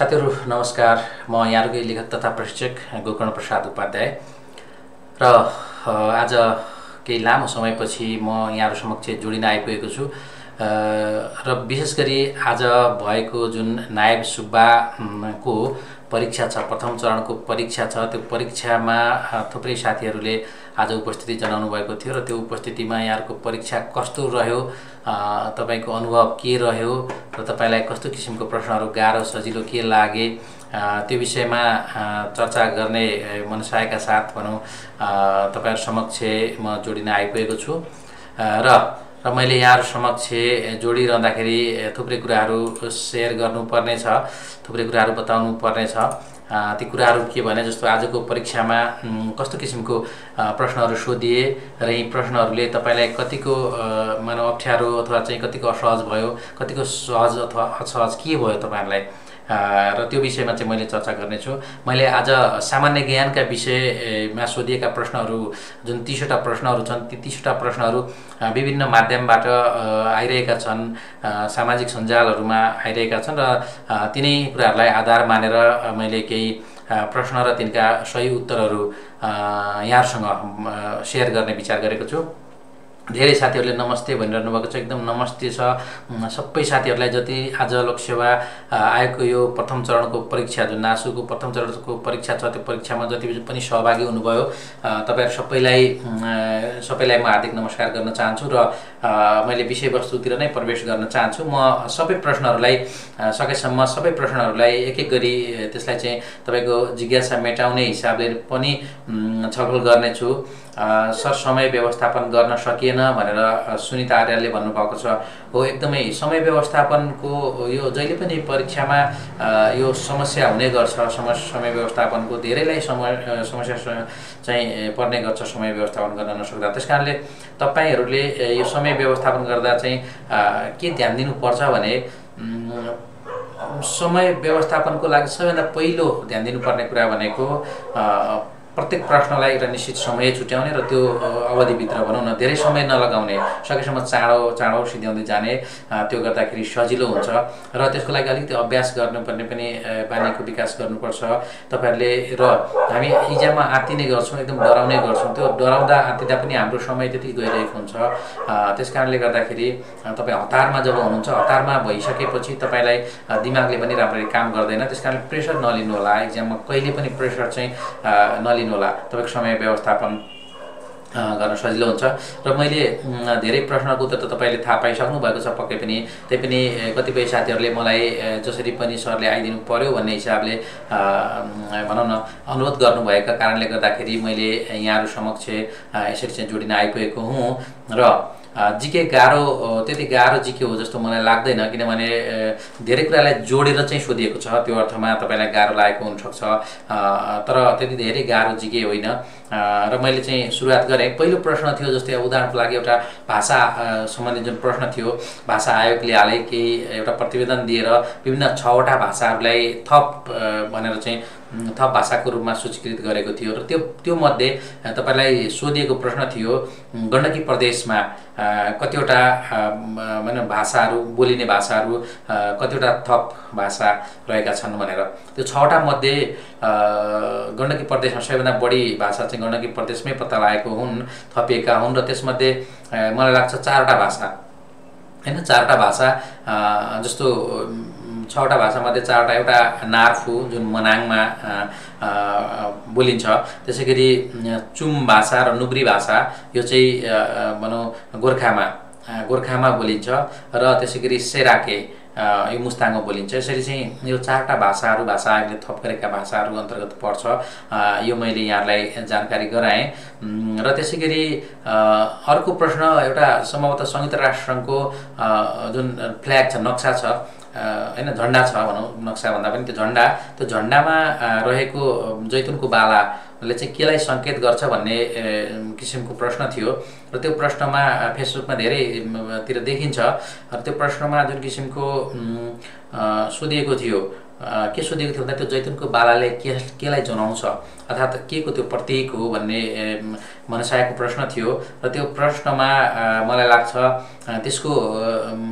साथीहरू नमस्कार। म यहाँकै लेखक तथा प्रशिक्षक गोकर्ण प्रसाद उपाध्याय। र आज केही लामो समयपछि म यहाँहरू समक्ष जोडिन आइपुगेको छु। र विशेष गरी आज भएको जुन नायब सुब्बाको परीक्षा छ प्रथम चरणको परीक्षा छ त्यो परीक्षामा थुप्रै साथीहरूले आज उपस्थिति जनाउनु भएको थियो र त्यो उपस्थितिमा यहाँहरूको परीक्षा कस्तो रह्यो तपाईँको अनुभव के रह्यो र तपाईँलाई कस्तो किसिमको प्रश्नहरू गाह्रो सजिलो के लागे त्यो विषयमा चर्चा गर्ने मनसायका साथ भनौँ तपाईँहरू समक्ष म जोडिन आइपुगेको छु। र र मैले यहाँहरू समक्ष जोडिरहँदाखेरि थुप्रै कुराहरू सेयर गर्नुपर्ने छ थुप्रै कुराहरू बताउनु पर्ने छ ती कुराहरू के भने जस्तो आजको परीक्षामा कस्तो किसिमको प्रश्नहरू सोधिए र यी प्रश्नहरूले तपाईँलाई कतिको मानव अप्ठ्यारो अथवा चाहिँ कतिको असहज भयो कतिको सहज अथवा असहज के भयो तपाईँहरूलाई? र त्यो विषयमा चाहिँ मैले चर्चा गर्नेछु। मैले आज सामान्य ज्ञानका विषयमा सोधिएका प्रश्नहरू जुन तिसवटा प्रश्नहरू छन् ती तिसवटा प्रश्नहरू विभिन्न माध्यमबाट आइरहेका छन् सामाजिक सञ्जालहरूमा आइरहेका छन् र तिनै कुराहरूलाई आधार मानेर मैले केही प्रश्न र तिनका सही उत्तरहरू यहाँहरूसँग सेयर गर्ने विचार गरेको छु। धेरै साथीहरूले नमस्ते भनिरहनु भएको छ एकदम नमस्ते छ। सबै साथीहरूलाई जति आज लोकसेवा आयोगको यो प्रथम चरणको परीक्षा जुन नासुको प्रथम चरणको परीक्षा छ त्यो परीक्षामा जति पनि सहभागी हुनुभयो तपाईँहरू सबैलाई सबैलाई म हार्दिक नमस्कार गर्न चाहन्छु र मैले विषयवस्तुतिर नै प्रवेश गर्न चाहन्छु। म सबै प्रश्नहरूलाई सकेसम्म सबै प्रश्नहरूलाई एक एक गरी त्यसलाई चाहिँ तपाईँको जिज्ञासा मेटाउने हिसाबले पनि छलफल गर्नेछु। सर समय व्यवस्थापन गर्न सकिएन भनेर सुनिता आर्यले भन्नुभएको छ। हो एकदमै समय व्यवस्थापनको यो जहिले पनि परीक्षामा यो समस्या हुने गर्छ। समय व्यवस्थापनको धेरैलाई समस्या चाहिँ पर्ने गर्छ समय व्यवस्थापन गर्न नसक्दा। त्यस कारणले तपाईँहरूले यो समय व्यवस्थापन गर्दा चाहिँ के ध्यान दिनुपर्छ भने समय व्यवस्थापनको लागि सबैभन्दा पहिलो ध्यान दिनुपर्ने कुरा भनेको प्रत्येक प्रश्नलाई एउटा निश्चित समय छुट्याउने र त्यो अवधिभित्र भनौँ न धेरै समय नलगाउने सकेसम्म चाँडो चाँडो सिध्याउँदै जाने त्यो गर्दाखेरि सजिलो हुन्छ। र त्यसको लागि अलिकति अभ्यास गर्नुपर्ने पनि बानीको विकास गर्नुपर्छ। तपाईँहरूले र हामी इक्जाममा आत्तिने गर्छौँ एकदम डराउने गर्छौँ। त्यो डराउँदा आत्तिँदा पनि हाम्रो समय त्यति गइरहेको हुन्छ। त्यस कारणले गर्दाखेरि तपाईँ हतारमा जब हुनुहुन्छ हतारमा भइसकेपछि तपाईँलाई दिमागले पनि राम्ररी काम गर्दैन। त्यस कारणले प्रेसर नलिनु होला इक्जाममा कहिले पनि प्रेसर चाहिँ नलिनु होला। तपाईँको समय व्यवस्थापन गर्न सजिलो हुन्छ। र मैले धेरै प्रश्नको उत्तर त तपाईँले थाहा पाइसक्नु भएको छ पक्कै पनि। त्यही पनि कतिपय साथीहरूले मलाई जसरी पनि सरले आइदिनु पर्यो भन्ने हिसाबले भनौँ न अनुरोध गर्नुभएका कारणले गर्दाखेरि मैले यहाँहरू समक्ष यसरी चाहिँ जोडिन आइपुगेको हुँ। र जिके गाह्रो त्यति गाह्रो जिके हो जस्तो मलाई लाग्दैन किनभने धेरै कुरालाई जोडेर चाहिँ सोधिएको छ। त्यो अर्थमा तपाईँलाई गाह्रो लागेको हुनसक्छ। तर त्यति धेरै गाह्रो जिके होइन। र मैले चाहिँ सुरुवात गरेँ। पहिलो प्रश्न थियो जस्तै उदाहरणको लागि एउटा भाषा सम्बन्धी जुन प्रश्न थियो भाषा आयोगले हालै केही एउटा प्रतिवेदन दिएर विभिन्न छवटा भाषाहरूलाई थप भनेर चाहिँ थप भाषाको रूपमा सूचीकृत गरेको थियो र त्यो त्यो मध्ये तपाईँलाई सोधिएको प्रश्न थियो गण्डकी प्रदेशमा कतिवटा भनौँ भाषाहरू बोलिने भाषाहरू कतिवटा थप भाषा रहेका छन् भनेर। त्यो छवटा मध्ये गण्डकी प्रदेशमा सबैभन्दा बढी भाषा चाहिँ गण्डकी प्रदेशमै पत्ता लागेको हुन् थपिएका हुन् र त्यसमध्ये मलाई लाग्छ चारवटा भाषा। होइन चारवटा भाषा जस्तो छवटा भाषामध्ये चारवटा एउटा नार्फु जुन मनाङमा बोलिन्छ। त्यसै गरी चुम भाषा र नुब्री भाषा यो चाहिँ भनौँ गोर्खामा गोर्खामा बोलिन्छ र त्यसै गरी सेराके यो मुस्ताङमा बोलिन्छ। यसरी चाहिँ यो चारवटा भाषाहरू भाषा आयोगले थप गरेका भाषाहरू अन्तर्गत पर्छ। यो मैले यहाँलाई जानकारी गराएँ। र त्यसै गरी अर्को प्रश्न एउटा सम्भवतः संयुक्त राष्ट्रसङ्घको जुन फ्ल्याग छ नक्सा छ होइन झन्डा छ भनौँ नक्सा भन्दा पनि त्यो झन्डा। त्यो झन्डामा रहेको जैतुनको बालाले चाहिँ केलाई सङ्केत गर्छ भन्ने किसिमको प्रश्न थियो। र त्यो प्रश्नमा फेसबुकमा धेरैतिर देखिन्छ। र त्यो प्रश्नमा जुन किसिमको सोधिएको थियो के सोधेको थियो भन्दा त्यो जैतुनको बालाले के केलाई जनाउँछ अर्थात् के को त्यो प्रतीक हो भन्ने मनसायको प्रश्न थियो। र त्यो प्रश्नमा मलाई लाग्छ त्यसको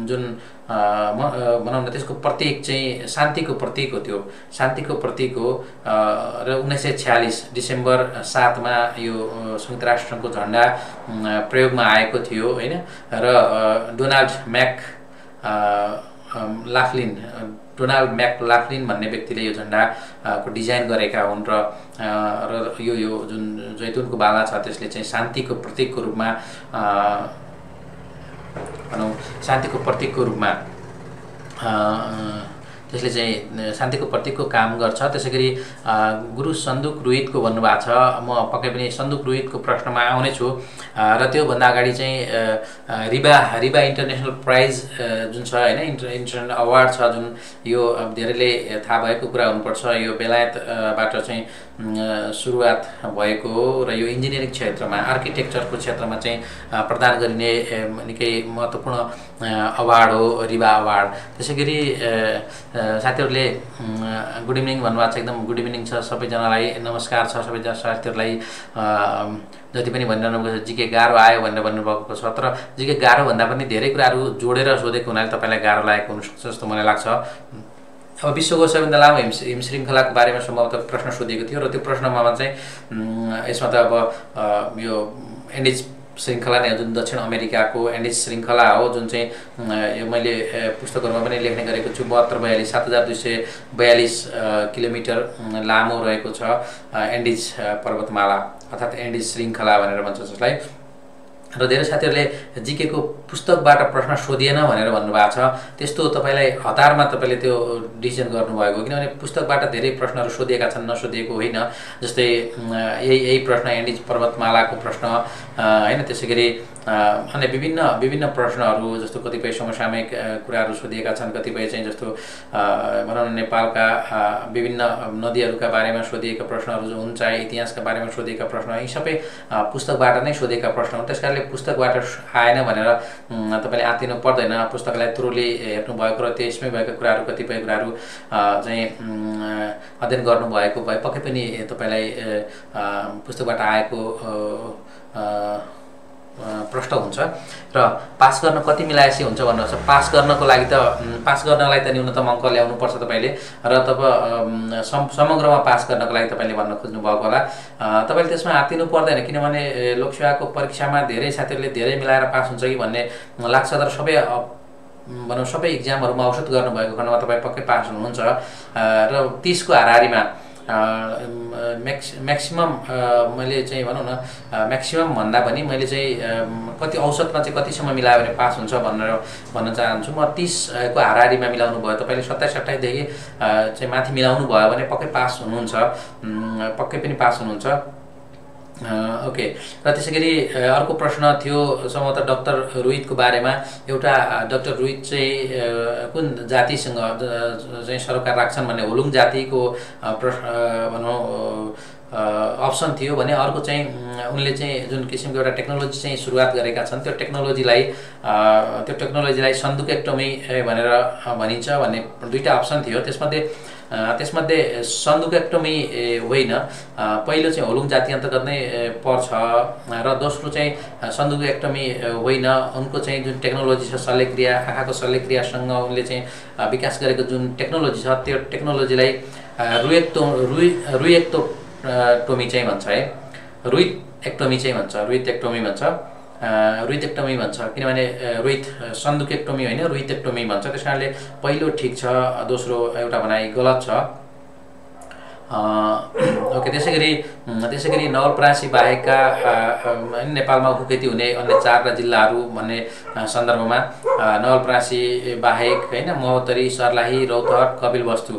जुन भनौँ न त्यसको प्रतीक चाहिँ शान्तिको प्रतीक हो त्यो। शान्तिको प्रतीक हो। र उन्नाइस सय छ्यालिस डिसेम्बर सातमा यो संयुक्त राष्ट्रसङ्घको झन्डा प्रयोगमा आएको थियो होइन? र Donald McLaughlin Donald McLaughlin भन्ने व्यक्तिले यो झन्डाको डिजाइन गरेका हुन् र र यो यो जुन जैतुनको बाला छ त्यसले चाहिँ शान्तिको प्रतीकको रूपमा भनौँ शान्तिको प्रतीकको रूपमा त्यसले चाहिँ शान्तिको प्रतीकको काम गर्छ। त्यसै गरी गुरु सन्दुक रोहितको भन्नुभएको छ। म पक्कै पनि सन्दुक रोहितको प्रश्नमा आउनेछु र त्योभन्दा अगाडि चाहिँ रिबा रिबा इन्टरनेसनल प्राइज जुन छ होइन इन्टर इन्टरनेसनल अवार्ड छ जुन यो धेरैले थाहा भएको कुरा हुनुपर्छ। यो बेलायतबाट चाहिँ सुरुवात भएको हो र यो इन्जिनियरिङ क्षेत्रमा आर्किटेक्चरको क्षेत्रमा चाहिँ प्रदान गरिने निकै महत्त्वपूर्ण अवार्ड हो रिबा अवार्ड। त्यसै गरी साथीहरूले गुड इभिनिङ भन्नुभएको छ एकदम गुड इभिनिङ छ सबैजनालाई नमस्कार छ सबैजना साथीहरूलाई जति पनि भनिरहनु भएको छ जिके गाह्रो आयो भनेर भन्नुभएको छ तर जिके गाह्रो भन्दा पनि धेरै कुराहरू जोडेर सोधेको हुनाले तपाईँलाई गाह्रो लागेको हुनसक्छ जस्तो मलाई लाग्छ। अब विश्वको सबैभन्दा लामो हिम हिम श्रृङ्खलाको बारेमा सम्भवतः प्रश्न सोधिएको थियो र त्यो प्रश्नमा चाहिँ यसमा त अब यो एन्डिज श्रृङ्खला नै जुन दक्षिण अमेरिकाको एन्डिज श्रृङ्खला हो जुन चाहिँ यो मैले पुस्तकहरूमा पनि लेख्ने गरेको छु। बहत्तर बयालिस सात हजार दुई सय बयालिस किलोमिटर लामो रहेको छ एन्डिज पर्वतमाला अर्थात् एन्डिज श्रृङ्खला भनेर भन्छ जसलाई। र धेरै साथीहरूले जिकेको पुस्तकबाट प्रश्न सोधिएन भनेर भन्नुभएको छ। त्यस्तो तपाईँलाई हतारमा तपाईँले त्यो डिसिजन गर्नुभएको किनभने पुस्तकबाट धेरै प्रश्नहरू सोधिएका छन् नसोधिएको होइन। जस्तै यही यही प्रश्न एन्डिज पर्वतमालाको प्रश्न होइन त्यसै गरी अन्य विभिन्न विभिन्न प्रश्नहरू जस्तो कतिपय समसामयिक कुराहरू सोधिएका छन् कतिपय चाहिँ जस्तो भनौँ न नेपालका विभिन्न नदीहरूका बारेमा सोधिएका प्रश्नहरू जो हुन्छ इतिहासका बारेमा सोधिएका प्रश्न यी सबै पुस्तकबाट नै सोधेका प्रश्न हुन्। त्यस कारणले पुस्तकबाट आएन भनेर तपाईँले आँतिनु पर्दैन पुस्तकलाई थ्रुली हेर्नुभएको र त्यसमै भएका कुराहरू कतिपय कुराहरू चाहिँ अध्ययन गर्नुभएको भए पक्कै पनि तपाईँलाई पुस्तकबाट आएको प्रष्ट हुन्छ। र पास गर्न कति मिलाएपछि हुन्छ भन्नुहोस् पास गर्नको लागि त पास गर्नलाई त न्यूनतम अङ्क ल्याउनुपर्छ तपाईँले। र तब सम समग्रमा पास गर्नको लागि तपाईँले भन्न खोज्नु भएको होला तपाईँले त्यसमा हातिनु पर्दैन किनभने लोकसेवाको परीक्षामा धेरै साथीहरूले धेरै मिलाएर पास हुन्छ कि भन्ने लाग्छ तर सबै भनौँ सबै इक्जामहरूमा औसत गर्नुभएको खण्डमा तपाईँ पक्कै पास हुनुहुन्छ। र तिसको हारिमा म्याक्स म्याक्सिमम् मैले चाहिँ भनौँ न म्याक्सिमम् भन्दा पनि मैले चाहिँ कति औसतमा चाहिँ कतिसम्म मिलायो भने पास हुन्छ भनेर भन्न चाहन्छु। म तिसको हाराहारीमा मिलाउनु भयो। तपाईँले सत्ताइस अट्ठाइसदेखि चाहिँ माथि मिलाउनु भयो भने पक्कै पास हुनुहुन्छ। पक्कै पनि पास हुनुहुन्छ। ओके। र त्यसै गरी अर्को प्रश्न थियो सम्भवतः डक्टर रोहितको बारेमा। एउटा डक्टर रोहित चाहिँ कुन जातिसँग चाहिँ सरोकार राख्छन् भन्ने होलुङ जातिको प्रश्न भनौँ अप्सन थियो भने अर्को चाहिँ उनले चाहिँ जुन किसिमको एउटा टेक्नोलोजी चाहिँ सुरुवात गरेका छन् त्यो टेक्नोलोजीलाई त्यो टेक्नोलोजीलाई सन्दुकेक्टोमी भनेर भनिन्छ भन्ने दुईवटा अप्सन थियो। त्यसमध्ये त्यसमध्ये सन्दुकेक्टोमी होइन। पहिलो चाहिँ होलुङ जाति अन्तर्गत नै पर्छ। र दोस्रो चाहिँ सन्दुकेक्टोमी होइन। उनको चाहिँ जुन टेक्नोलोजी छ शल्यक्रिया आँखाको शल्यक्रियासँग उनले चाहिँ विकास गरेको जुन टेक्नोलोजी छ त्यो टेक्नोलोजीलाई रुएक्टो रुइ रुएक्टो टोमी चाहिँ भन्छ है। रुइट एक्टोमी चाहिँ भन्छ रुइट एक्टोमी भन्छ। रुइतेक्टोमी भन्छ। किनभने रुइथ सन्दुकेक्टोमी होइन रुइतेक्टोमी भन्छ। त्यस कारणले पहिलो ठिक छ दोस्रो एउटा भनाइ गलत छ। ओके त्यसै गरी त्यसै गरी नवलपरासी बाहेकका नेपालमा उखुखेती हुने अन्य चारवटा जिल्लाहरू भन्ने सन्दर्भमा नवलपरासी बाहेक होइन महोत्तरी सर्लाही रौतहट कपिलवस्तु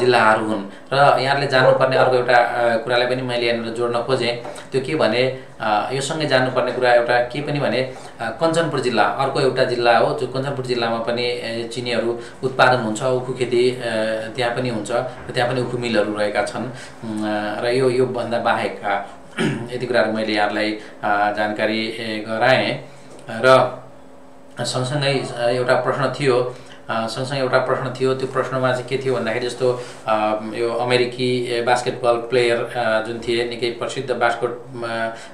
जिल्लाहरू हुन्। र यहाँले जान्नुपर्ने अर्को एउटा कुरालाई पनि मैले यहाँनिर जोड्न खोजेँ। त्यो के भने यो सँगै जान्नुपर्ने कुरा एउटा के पनि भने कञ्चनपुर जिल्ला अर्को एउटा जिल्ला हो जो कञ्चनपुर जिल्लामा पनि चिनीहरू उत्पादन हुन्छ उखु खेती त्यहाँ पनि हुन्छ त्यहाँ पनि उखु मिलहरू रहेका छन्। र यो योभन्दा बाहेक यति कुराहरू मैले यहाँलाई जानकारी गराएँ। र सँगसँगै एउटा प्रश्न थियो सँगसँगै एउटा प्रश्न थियो त्यो प्रश्नमा चाहिँ के थियो भन्दाखेरि जस्तो यो अमेरिकी बास्केटबल प्लेयर जुन थिए निकै प्रसिद्ध बास्केट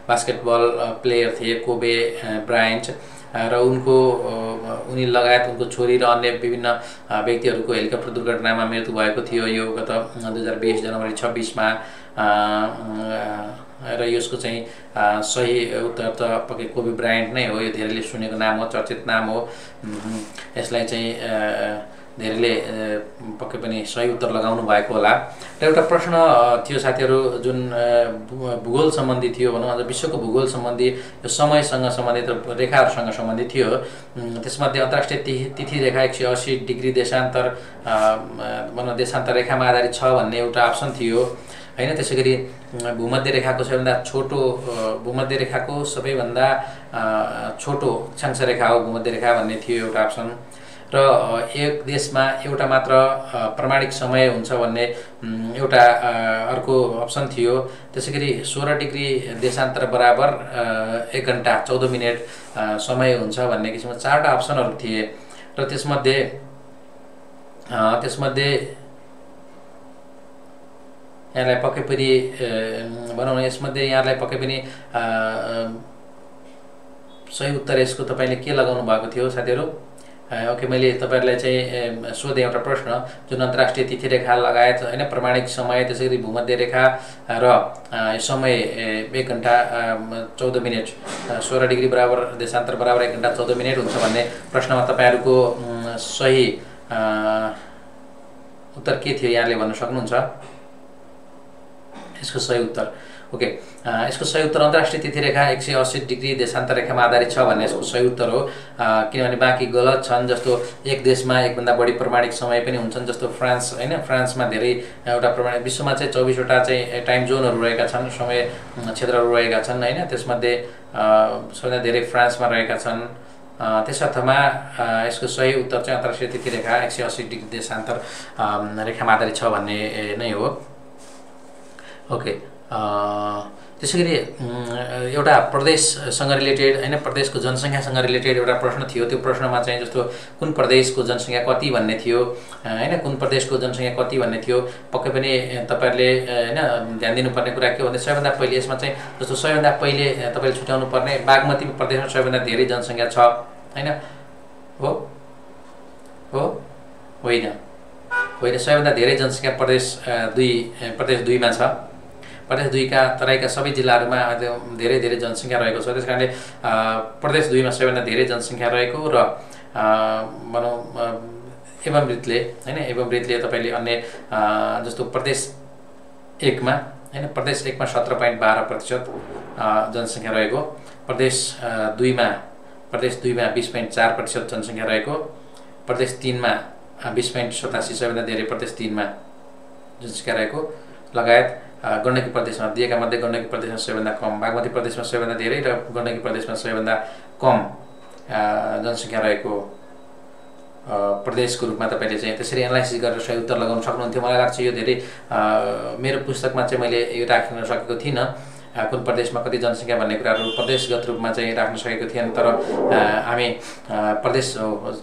बास्केटबल प्लेयर थिए कोबे ब्रायन्ट र उनको उनी लगायत उनको छोरी र अन्य विभिन्न व्यक्तिहरूको हेलिकप्टर दुर्घटनामा मृत्यु भएको थियो। यो गत दुई हजार बिस जनवरी छब्बिसमा र यसको चाहिँ सही उत्तर त पक्कै कोबी ब्रान्ड नै हो यो धेरैले सुनेको नाम हो चर्चित नाम हो। यसलाई चाहिँ धेरैले पक्कै पनि सही उत्तर लगाउनु भएको होला। र एउटा प्रश्न थियो साथीहरू जुन भूगोल सम्बन्धी थियो भनौँ अझ विश्वको भूगोल सम्बन्धी यो समयसँग सम्बन्धित रेखाहरूसँग सम्बन्धित थियो। त्यसमध्ये अन्तर्राष्ट्रिय तिथि तिथि रेखा एक सय असी डिग्री देशान्तर भनौँ देशान्तर रेखामा आधारित छ भन्ने एउटा अप्सन थियो। होइन त्यसै गरी भूमध्य रेखाको सबैभन्दा छोटो भूमध्य रेखाको सबैभन्दा छोटो क्षांश रेखा हो भूमध्य रेखा भन्ने थियो एउटा अप्सन। र एक देशमा एउटा मात्र प्रमाणिक समय हुन्छ भन्ने एउटा अर्को अप्सन थियो। त्यसै गरी सोह्र डिग्री देशान्तर बराबर एक घन्टा चौध मिनट समय हुन्छ भन्ने किसिमको चारवटा अप्सनहरू थिए। र त्यसमध्ये त्यसमध्ये यहाँलाई पक्कै पनि भनौँ न यसमध्ये यहाँलाई पक्कै पनि सही उत्तर यसको तपाईँले के लगाउनु भएको थियो साथीहरू? ओके मैले तपाईँहरूलाई चाहिँ सोधेँ एउटा प्रश्न जुन अन्तर्राष्ट्रिय तिथि रेखा लगायत होइन प्रमाणिक समय त्यसै गरी भूमध्य रेखा र समय एक घन्टा चौध मिनट सोह्र डिग्री बराबर देशान्तर बराबर एक घन्टा चौध मिनट हुन्छ भन्ने प्रश्नमा तपाईँहरूको सही उत्तर के थियो यहाँले भन्न सक्नुहुन्छ? यसको सही उत्तर। ओके। यसको सही उत्तर अन्तर्राष्ट्रिय तिथि रेखा एक सय असी डिग्री देशान्तर रेखामा आधारित छ भन्ने यसको सही उत्तर हो। किनभने बाँकी गलत छन् जस्तो एक देशमा एकभन्दा बढी प्रमाणिक समय पनि हुन्छन् जस्तो फ्रान्स होइन? फ्रान्समा धेरै एउटा प्रमाणिक विश्वमा चाहिँ चौबिसवटा चाहिँ टाइम जोनहरू रहेका छन् समय क्षेत्रहरू रहेका छन् होइन? त्यसमध्ये सबैभन्दा धेरै फ्रान्समा रहेका छन्। त्यस अर्थमा यसको सही उत्तर चाहिँ अन्तर्राष्ट्रिय तिथि रेखा एक सय असी डिग्री देशान्तर रेखामा आधारित छ भन्ने नै हो। ओके त्यसै गरी एउटा प्रदेशसँग रिलेटेड होइन प्रदेशको जनसङ्ख्यासँग रिलेटेड एउटा प्रश्न थियो। त्यो प्रश्नमा चाहिँ जस्तो कुन प्रदेशको जनसङ्ख्या कति भन्ने थियो होइन कुन प्रदेशको जनसङ्ख्या कति भन्ने थियो पक्कै पनि तपाईँहरूले होइन ध्यान दिनुपर्ने कुरा के भने सबैभन्दा पहिले यसमा चाहिँ जस्तो सबैभन्दा पहिले तपाईँले छुट्याउनु पर्ने बागमती प्रदेशमा सबैभन्दा धेरै जनसङ्ख्या छ होइन? हो? हो? होइन। होइन सबैभन्दा धेरै जनसङ्ख्या प्रदेश दुई प्रदेश दुईमा छ। प्रदेश दुईका तराईका सबै जिल्लाहरूमा धेरै धेरै जनसङ्ख्या रहेको छ। त्यस कारणले प्रदेश दुईमा सबैभन्दा धेरै जनसङ्ख्या रहेको र भनौँ एवं रितले होइन एवं रितले तपाईँले अन्य जस्तो प्रदेश एकमा होइन प्रदेश एकमा सत्र पोइन्ट बाह्र प्रतिशत जनसङ्ख्या रहेको प्रदेश दुईमा प्रदेश दुईमा बिस पोइन्ट चार प्रतिशत जनसङ्ख्या रहेको प्रदेश तिनमा बिस पोइन्ट सतासी सबैभन्दा धेरै प्रदेश तिनमा जनसङ्ख्या रहेको लगायत गण्डकी प्रदेशमा दिएका मध्ये गण्डकी प्रदेशमा सबैभन्दा कम बागमती प्रदेशमा सबैभन्दा धेरै र गण्डकी प्रदेशमा सबैभन्दा कम जनसङ्ख्या रहेको प्रदेशको रूपमा तपाईँले चाहिँ त्यसरी एनालाइसिस गरेर सही उत्तर लगाउन सक्नुहुन्थ्यो। मलाई लाग्छ यो धेरै मेरो पुस्तकमा चाहिँ मैले यो राख्न सकेको थिइनँ। कुन प्रदेशमा कति जनसङ्ख्या भन्ने कुराहरू प्रदेशगत रूपमा चाहिँ राख्न सकेको थिएन तर हामी प्रदेश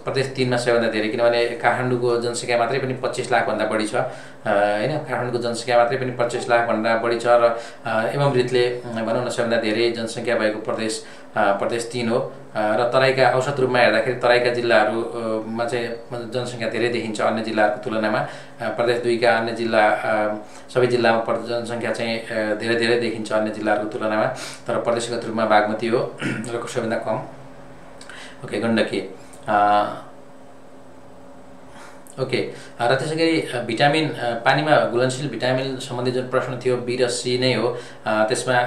प्रदेश तिनमा सबैभन्दा धेरै किनभने काठमाडौँको जनसङ्ख्या मात्रै पनि पच्चिस लाखभन्दा बढी छ। होइन काठमाडौँको जनसङ्ख्या मात्रै पनि पच्चिस लाखभन्दा बढी छ र एवं रितले भनौँ न सबैभन्दा धेरै जनसङ्ख्या भएको प्रदेश प्रदेश तिन हो। र तराईका औसत रूपमा हेर्दाखेरि तराईका जिल्लाहरूमा चाहिँ जनसङ्ख्या धेरै देखिन्छ अन्य जिल्लाहरूको तुलनामा। प्रदेश दुईका अन्य जिल्ला सबै जिल्लामा जनसङ्ख्या चाहिँ धेरै धेरै देखिन्छ अन्य जिल्लाहरूको तुलनामा। तर प्रदेशगत रूपमा बागमती हो र सबैभन्दा कम। ओके गण्डकी। ओके र त्यसै गरी भिटामिन पानीमा घुलनशील भिटामिन सम्बन्धी जुन प्रश्न थियो बी र सी नै हो त्यसमा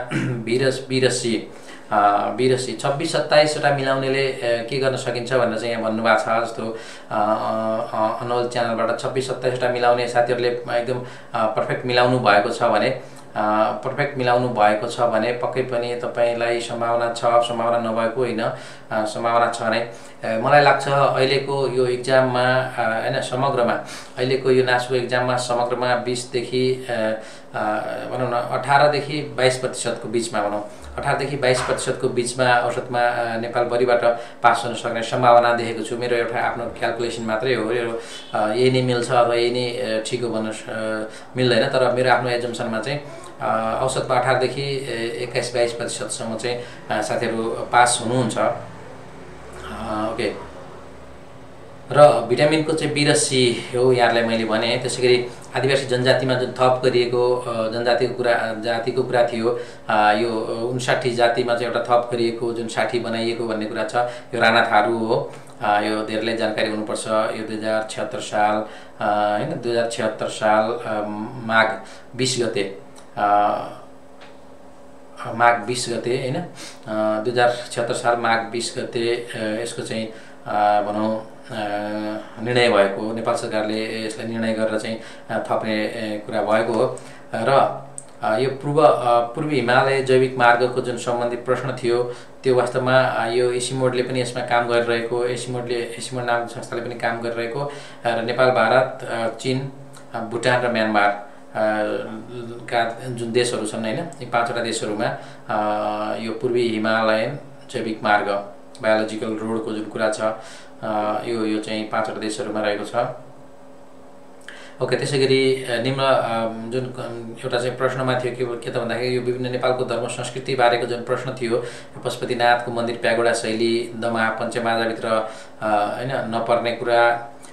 बी र बी र सी बिरसी छब्बिस सत्ताइसवटा मिलाउनेले के गर्न सकिन्छ भनेर चाहिँ यहाँ भन्नुभएको छ जस्तो अनवल च्यानलबाट छब्बिस सत्ताइसवटा मिलाउने साथीहरूले एकदम पर्फेक्ट मिलाउनु भएको छ भने पर्फेक्ट मिलाउनु भएको छ भने पक्कै पनि तपाईँलाई सम्भावना छ सम्भावना नभएको होइन। सम्भावना छ नै। मलाई लाग्छ अहिलेको यो इक्जाममा होइन समग्रमा अहिलेको यो नासको इक्जाममा समग्रमा बिसदेखि भनौँ न अठारदेखि बाइस प्रतिशतको बिचमा भनौँ। अठारदेखि बाइस प्रतिशतको बिचमा औसतमा नेपालभरिबाट पास हुन सक्ने सम्भावना देखेको छु। मेरो एउटा आफ्नो क्यालकुलेसन मात्रै हो। यो यही नै मिल्छ अथवा यही नै ठिक हो भन्नु मिल्दैन। तर मेरो आफ्नो एजम्सनमा चाहिँ औसतमा अठारदेखि एक्काइस बाइस प्रतिशतसम्म चाहिँ साथीहरू पास हुनुहुन्छ। ओके। र भिटामिनको चाहिँ बी र सी हो यहाँहरूलाई मैले भने। त्यसै गरी आदिवासी जनजातिमा जुन थप गरिएको जनजातिको कुरा जातिको कुरा थियो यो उन्साठी जातिमा चाहिँ एउटा थप गरिएको जुन साठी बनाइएको भन्ने कुरा छ यो राणा थारू हो। यो धेरैलाई जानकारी हुनुपर्छ। यो दुई हजार छिहत्तर साल होइन दुई हजार छिहत्तर साल माघ बिस गते माघ बिस गते होइन दुई हजार छिहत्तर साल माघ बिस गते यसको चाहिँ भनौँ निर्णय भएको नेपाल सरकारले यसलाई निर्णय गरेर चाहिँ थप्ने कुरा भएको हो। र यो पूर्व पूर्वी हिमालय जैविक मार्गको जुन सम्बन्धित प्रश्न थियो त्यो वास्तवमा यो एसिमोडले पनि यसमा काम गरिरहेको एसिमोडले एसिमोड नाम संस्थाले पनि काम गरिरहेको र नेपाल भारत चिन भुटान र म्यानमार का जुन देशहरू छन् होइन यी पाँचवटा देशहरूमा यो पूर्वी हिमालयन जैविक मार्ग बायोलोजिकल रोडको जुन कुरा छ यो यो चाहिँ पाँचवटा देशहरूमा रहेको छ। ओके त्यसै गरी निम्न जुन एउटा चाहिँ प्रश्नमा थियो के के त भन्दाखेरि यो विभिन्न नेपालको धर्म संस्कृति बारेको जुन प्रश्न थियो पशुपतिनाथको मन्दिर प्यागोडा शैली दमा पञ्चमाजाभित्र होइन नपर्ने कुरा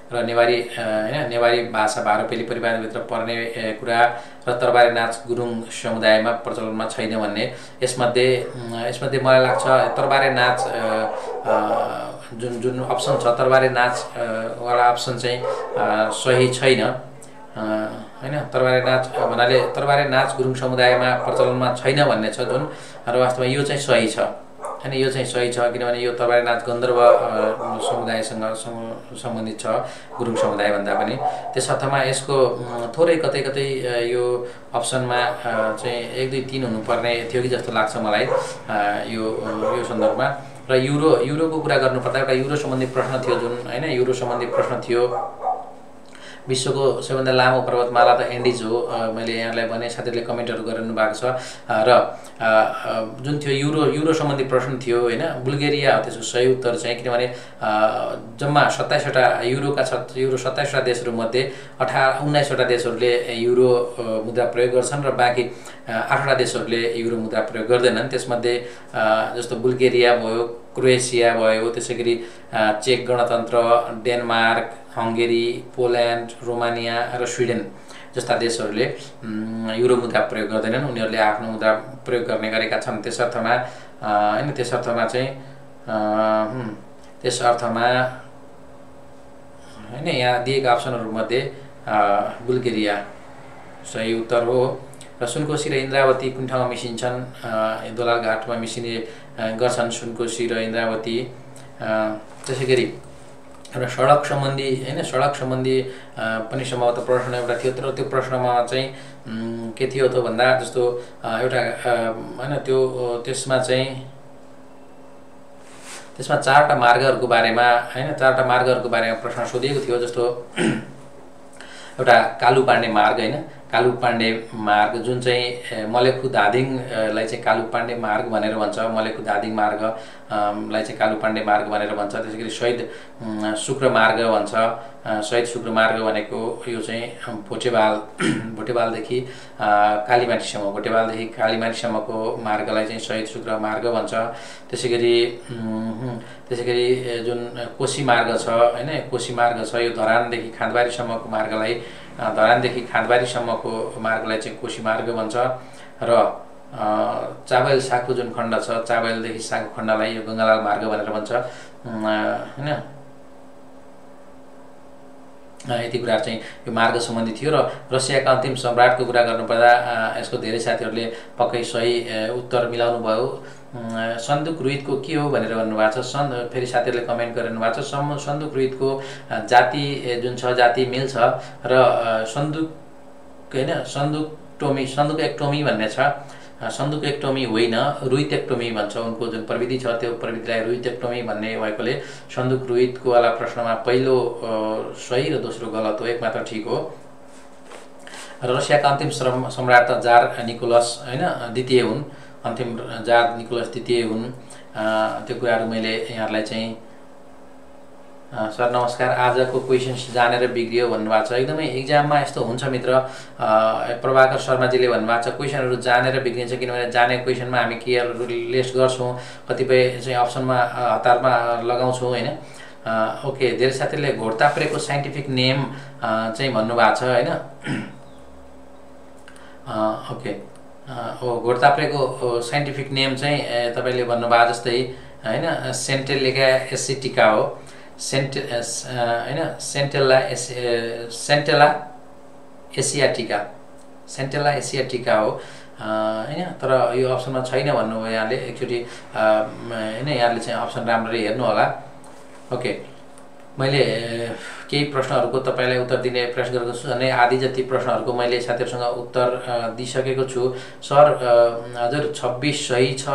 र नेवारी होइन नेवारी भाषा भारोपेली परिवारभित्र पर्ने कुरा र तरबारी नाच गुरुङ समुदायमा प्रचलनमा छैन भन्ने। यसमध्ये यसमध्ये मलाई लाग्छ तरबारे नाच जुन जुन अप्सन छ तरबारे नाच वाला अप्सन चाहिँ सही छैन। होइन तरबारे नाच भन्नाले तरबारे नाच गुरुङ समुदायमा प्रचलनमा छैन भन्ने छ जुन र वास्तवमा यो चाहिँ सही छ। होइन यो चाहिँ सही छ किनभने यो तरबारे नाच गन्धर्व समुदायसँग सम्बन्धित छ गुरुङ समुदायभन्दा पनि। त्यस अर्थमा यसको थोरै कतै कतै यो अप्सनमा चाहिँ एक दुई तिन हुनुपर्ने थियो कि जस्तो लाग्छ मलाई यो यो सन्दर्भमा। र युरो युरोको कुरा गर्नुपर्दा एउटा युरो सम्बन्धी प्रश्न थियो जुन होइन युरो सम्बन्धी प्रश्न थियो। विश्वको सबैभन्दा लामो पर्वतमाला त एन्डिज हो मैले यहाँलाई भने साथीहरूले कमेन्टहरू गरिरहनु भएको छ। र जुन थियो युरो युरो सम्बन्धी प्रश्न थियो होइन बुल्गेरिया हो त्यसको सही उत्तर चाहिँ किनभने जम्मा सत्ताइसवटा युरोका छ युरो सत्ताइसवटा देशहरूमध्ये अठा उन्नाइसवटा देशहरूले युरो मुद्रा प्रयोग गर्छन् र बाँकी आठवटा देशहरूले युरो मुद्रा प्रयोग गर्दैनन्। त्यसमध्ये जस्तो बुल्गेरिया भयो क्रोएसिया भयो त्यसै गरी चेक गणतन्त्र डेनमार्क हङ्गेरी पोल्यान्ड रोमानिया र स्विडेन जस्ता देशहरूले युरो मुद्रा प्रयोग गर्दैनन्। उनीहरूले आफ्नो मुद्रा प्रयोग गर्ने गरेका छन्। त्यस अर्थमा होइन त्यस अर्थमा चाहिँ त्यस अर्थमा होइन यहाँ दिएका अप्सनहरूमध्ये बुल्गेरिया सही उत्तर हो। र सुनकोशी र इन्द्रावती कुन ठाउँमा मिसिन्छन्? दोलाल घाटमा मिसिने गर्छन् सुनकोशी र इन्द्रावती। त्यसै गरी एउटा सडक सम्बन्धी होइन सडक सम्बन्धी पनि सम्भवतः प्रश्न एउटा थियो तर त्यो प्रश्नमा चाहिँ के थियो त भन्दा जस्तो एउटा होइन त्यो त्यसमा चाहिँ त्यसमा चारवटा मार्गहरूको बारेमा होइन चारवटा मार्गहरूको बारेमा प्रश्न सोधिएको थियो जस्तो एउटा कालु पाण्डे मार्ग होइन कालु पाण्डे मार्ग जुन चाहिँ मलेखु धादिङलाई चाहिँ कालु पाण्डे मार्ग भनेर भन्छ। मलेखु धादिङ मार्ग लाई चाहिँ कालु पाण्डे मार्ग भनेर भन्छ। त्यसै गरी शहीद शुक्र मार्ग भन्छ। शहीद शुक्र मार्ग भनेको यो चाहिँ भोटेबाल भोटेबालदेखि कालीमाटीसम्म भोटेबालदेखि कालीमाटीसम्मको मार्गलाई चाहिँ शहीद शुक्र मार्ग भन्छ। त्यसै गरी त्यसै गरी जुन कोशी मार्ग छ होइन कोशी मार्ग छ यो धरानदेखि खाँदबारीसम्मको मार्गलाई धरानदेखि खाँदबारीसम्मको मार्गलाई चाहिँ कोशी मार्ग भन्छ र चाबेल सागको जुन खण्ड छ चाबेलदेखि सागको खण्डलाई यो गङ्गालाल मार्ग भनेर भन्छ। होइन? यति कुराहरू चाहिँ यो मार्ग सम्बन्धी थियो र रसियाका अन्तिम सम्राटको कुरा गर्नुपर्दा यसको धेरै साथीहरूले पक्कै सही उत्तर मिलाउनु भयो सन्दुक रुहितको के हो भनेर भन्नुभएको छ? सन् फेरि साथीहरूले कमेन्ट गरिरहनु भएको छ। सम सन्दुक रुहितको जाति जुन छ जाति मिल्छ र सन्दुक होइन सन्दुक टोमी सन्दुक एक्टोमी भन्ने छ। सन्दुक एक्टोमी होइन रुइत एक्टोमी भन्छ। उनको जुन प्रविधि छ त्यो प्रविधिलाई रुइत एक्टोमी भन्ने भएकोले सन्दुक रुइतको वाला प्रश्नमा पहिलो सही र दोस्रो गलत हो। एक मात्र ठिक हो। रसियाका अन्तिम श्रम सम्राट जार निकोलस होइन द्वितीय हुन्। अन्तिम जार निकोलस द्वितीय हुन्। त्यो कुराहरू मैले यहाँहरूलाई चाहिँ सर नमस्कार आजको क्वेसन्स जानेर बिग्रियो भन्नुभएको छ। एकदमै इक्जाममा यस्तो हुन्छ मित्र। प्रभाकर शर्माजीले भन्नुभएको छ क्वेसनहरू जानेर बिग्रिन्छ किनभने जाने क्वेसनमा हामी केहरू लिस्ट गर्छौँ कतिपय चाहिँ अप्सनमा हतारमा लगाउँछौँ होइन। ओके धेरै साथीहरूले घोडताप्रेको साइन्टिफिक नेम चाहिँ भन्नुभएको छ होइन। ओके। हो घोडताप्रेको साइन्टिफिक नेम चाहिँ तपाईँले भन्नुभयो जस्तै होइन सेन्टेलिका एसिटिका हो। सेन्टे होइन सेन्टेला एसि सेन्टेला एसियाटिका सेन्टेला एसियाटिका हो। होइन तर यो अप्सनमा छैन भन्नुभयो यहाँले। एकचोटि होइन यहाँले चाहिँ अप्सन राम्ररी हेर्नु होला। ओके मैले केही प्रश्नहरूको तपाईँलाई उत्तर दिने प्रयास गरेको छु अनि आधी जति प्रश्नहरूको मैले साथीहरूसँग उत्तर दिइसकेको छु। सर हजुर छब्बिस सही छ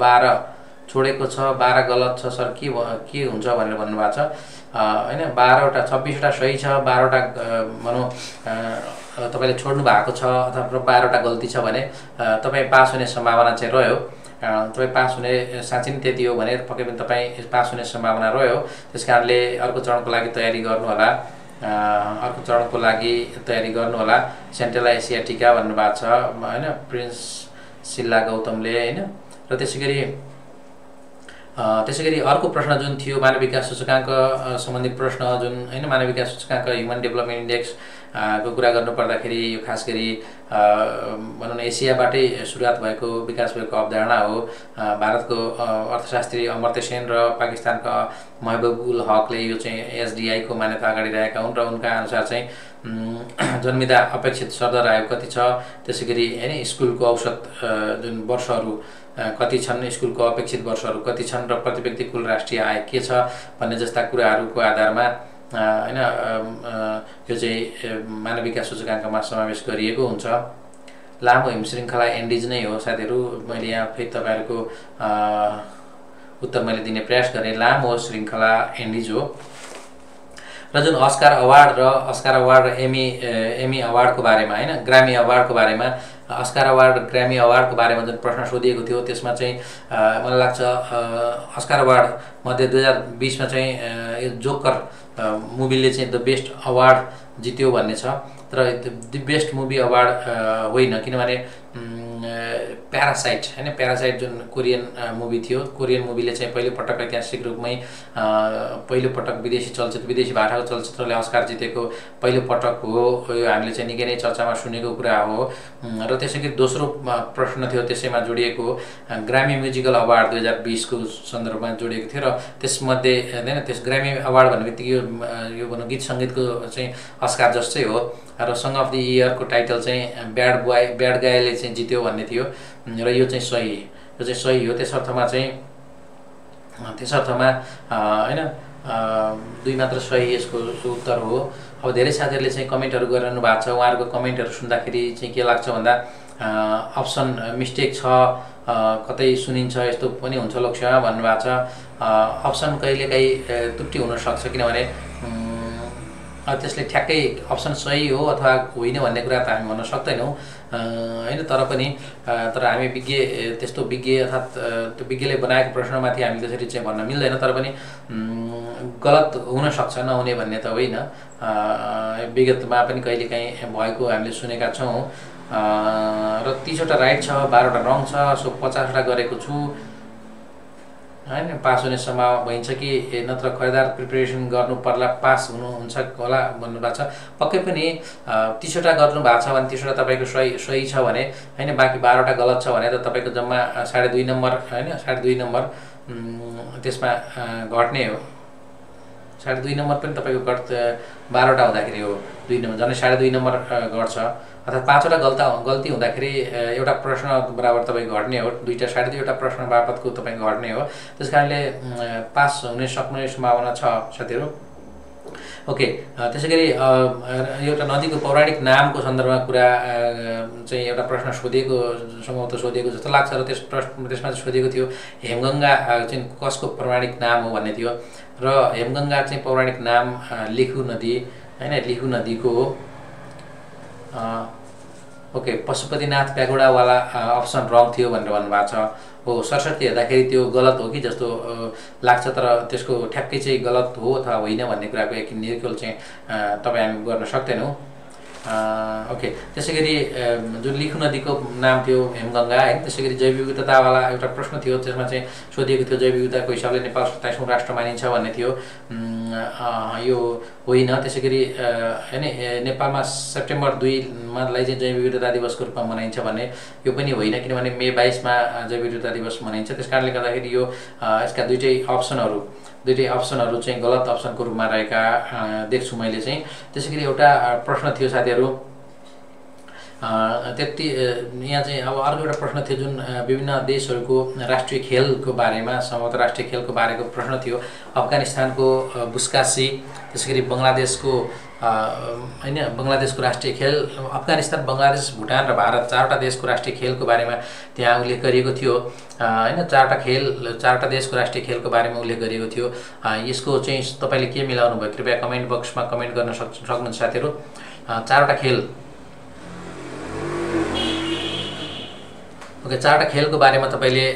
बाह्र छोडेको छ बाह्र गलत छ सर के के हुन्छ भनेर भन्नुभएको छ। होइन बाह्रवटा छब्बिसवटा सही छ बाह्रवटा भनौँ तपाईँले छोड्नु भएको छ अथवा बाह्रवटा गल्ती छ भने तपाईँ पास हुने सम्भावना चाहिँ रह्यो। तपाईँ पास हुने साँच्चै नै त्यति हो भने पक्कै पनि तपाईँ पास हुने सम्भावना रह्यो। त्यस कारणले अर्को चरणको लागि तयारी गर्नु होला अर्को चरणको लागि तयारी गर्नु होला सेन्ट्रल एसिया टिका भन्नुभएको छ होइन प्रिन्स सिल्ला गौतमले होइन। र त्यसै गरी त्यसै गरी अर्को प्रश्न जुन थियो मानव विकास सूचकाङ्क सम्बन्धित प्रश्न जुन होइन मानव विकास सूचकाङ्क ह्युमन डेभलपमेन्ट इन्डेक्स को कुरा गर्नुपर्दाखेरि यो खास गरी भनौँ न एसियाबाटै सुरुवात भएको विकास भएको अवधारणा हो। भारतको अर्थशास्त्री अमर्त्य सेन र पाकिस्तानका महबुबुल हकले यो चाहिँ एसडिआईको मान्यता अगाडि रहेका हुन् र उनका अनुसार चाहिँ जन्मिँदा अपेक्षित सरदर आयो कति छ त्यसै गरी होइन स्कुलको औसत जुन वर्षहरू कति छन् स्कुलको अपेक्षित वर्षहरू कति छन् र प्रति व्यक्ति कुल राष्ट्रिय आय के छ भन्ने जस्ता कुराहरूको आधारमा होइन यो चाहिँ मानव विकास सूचकाङ्कमा समावेश गरिएको हुन्छ। लामो हिमश्रृङ्खला एन्डिज नै हो साथीहरू। मैले यहाँ फेरि तपाईँहरूको उत्तर मैले दिने प्रयास गरेँ। लामो श्रृङ्खला एन्डिज हो। र जुन अस्कार अवार्ड र अस्कार अवार्ड र एमी एमी अवार्डको बारेमा होइन ग्रामी अवार्डको बारेमा अस्कार अवार्ड ग्रामी अवार्डको बारेमा जुन प्रश्न सोधिएको थियो त्यसमा चाहिँ मलाई लाग्छ अस्कार अवार्ड मध्ये दुई हजार बिसमा चाहिँ यो जोकर मुभीले चाहिँ द बेस्ट अवार्ड जित्यो भन्ने छ। तर द बेस्ट मुभी अवार्ड होइन। किनभने प्यारासाइट होइन? प्यारासाइट जुन कोरियन मुभी थियो कोरियन मुभीले चाहिँ पहिलोपटक ऐतिहासिक रूपमै पहिलोपटक विदेशी चलचित्र विदेशी भाषाको चलचित्रले अस्कार जितेको पहिलोपटक हो। यो हामीले चाहिँ निकै नै चर्चामा सुनेको कुरा हो। र त्यसै दोस्रो प्रश्न थियो त्यसैमा जोडिएको ग्रामी म्युजिकल अवार्ड दुई हजार बिसको सन्दर्भमा जोडिएको थियो र त्यसमध्ये होइन त्यस ग्रामी अवार्ड भन्ने बित्तिकै यो भनौँ गीत सङ्गीतको चाहिँ अस्कार जस्तै हो। र सङ अफ द इयरको टाइटल चाहिँ ब्याड बोय ब्याड गायले चाहिँ जित्यो भन्ने थियो। र यो चाहिँ सही यो चाहिँ सही हो। त्यसर्थमा चाहिँ त्यसर्थमा होइन दुई मात्र सही यसको उत्तर हो। अब धेरै साथीहरूले चाहिँ कमेन्टहरू गरिरहनु भएको छ। उहाँहरूको कमेन्टहरू सुन्दाखेरि चाहिँ के लाग्छ भन्दा अप्सन मिस्टेक छ कतै सुनिन्छ यस्तो पनि हुन्छ लक्ष्य भन्नुभएको छ। अप्सन कहिलेकाहीँ त्रुटि हुनसक्छ किनभने त्यसले ठ्याक्कै अप्सन सही हो अथवा होइन भन्ने कुरा त हामी भन्न सक्दैनौँ। होइन तर पनि तर हामी विज्ञ त्यस्तो विज्ञ अर्थात् त्यो विज्ञले बनाएको प्रश्नमाथि हामी त्यसरी चाहिँ भन्न मिल्दैन तर पनि गलत हुनसक्छ नहुने भन्ने त होइन। विगतमा पनि कहिलेकाहीँ भएको हामीले सुनेका छौँ। र तिसवटा राइट छ बाह्रवटा रङ छ सो पचासवटा गरेको छु। होइन पास हुने सम्भावना भइन्छ कि नत्र खरिदार प्रिपेरेसन गर्नु पर्ला पास हुनुहुन्छ होला भन्नुभएको छ। पक्कै पनि तिसवटा गर्नु भएको छ भने तिसवटा तपाईँको सही सही छ भने होइन बाँकी बाह्रवटा गलत छ भने त तपाईँको जम्मा साढे दुई नम्बर होइन साढे दुई नम्बर त्यसमा घट्ने हो। साढे दुई नम्बर पनि तपाईँको घट बाह्रवटा हुँदाखेरि हो। दुई नम्बर झन् साढे दुई नम्बर घट्छ। अर्थात् पाँचवटा गल्ता गल्ती हुँदाखेरि एउटा प्रश्न बराबर तपाईँ घट्ने हो। दुईवटा साढे दुईवटा प्रश्न बापतको तपाईँ घट्ने हो। त्यस कारणले पास हुने सक्ने सम्भावना छ साथीहरू। ओके त्यसै गरी एउटा नदीको पौराणिक नामको सन्दर्भमा कुरा चाहिँ एउटा प्रश्न सोधिएको सम्भवतः सोधिएको जस्तो लाग्छ र त्यस प्रश्न त्यसमा चाहिँ सोधिएको थियो हेमगङ्गा चाहिँ कसको पौराणिक नाम हो भन्ने थियो। र हेमगङ्गा चाहिँ पौराणिक नाम लिखु नदी होइन? लिखु नदीको हो। ओके पशुपतिनाथ प्यागोडावाला अप्सन रङ थियो भनेर भन्नुभएको छ। हो सरस्वती हेर्दाखेरि त्यो गलत हो कि जस्तो लाग्छ तर त्यसको ठ्याक्कै चाहिँ गलत हो अथवा होइन भन्ने कुराको एक निर्कुल चाहिँ तपाईँ हामी गर्न सक्दैनौँ। ओके त्यसै गरी जुन लिखु नदीको नाम थियो हेमगङ्गा होइन त्यसै गरी जैव विविधतावाला एउटा प्रश्न थियो त्यसमा चाहिँ सोधिएको थियो जैव विविधताको हिसाबले नेपाल सत्ताइसौँ राष्ट्र मानिन्छ भन्ने थियो। यो होइन। त्यसै गरी होइन नेपालमा सेप्टेम्बर दुईमालाई चाहिँ जैव विविधता दिवसको रूपमा मनाइन्छ भने यो पनि होइन। किनभने मे बाइसमा जैव विविधता दिवस मनाइन्छ। त्यस कारणले गर्दाखेरि यो यसका दुइटै अप्सनहरू दुइटै अप्सनहरू चाहिँ गलत अप्सनको रूपमा रहेका देख्छु मैले चाहिँ। त्यसै गरी एउटा प्रश्न थियो साथीहरू त्यति यहाँ चाहिँ अब अर्को एउटा प्रश्न थियो जुन विभिन्न देशहरूको राष्ट्रिय खेलको बारेमा सम्भवतः राष्ट्रिय खेलको बारेको प्रश्न थियो। अफगानिस्तानको बुस्कासी त्यसै गरी बङ्गलादेशको होइन बङ्गलादेशको राष्ट्रिय खेल अफगानिस्तान बङ्गलादेश भुटान र भारत चारवटा देशको राष्ट्रिय खेलको बारेमा त्यहाँ उल्लेख गरिएको थियो। होइन चारवटा खेल चारवटा देशको राष्ट्रिय खेलको बारेमा उल्लेख गरिएको थियो। यसको चाहिँ तपाईँले के मिलाउनु भयो कृपया कमेन्ट बक्समा कमेन्ट गर्न सक् सक्नुहुन्छ साथीहरू। चारवटा खेल ओके चारवटा खेलको बारेमा तपाईँले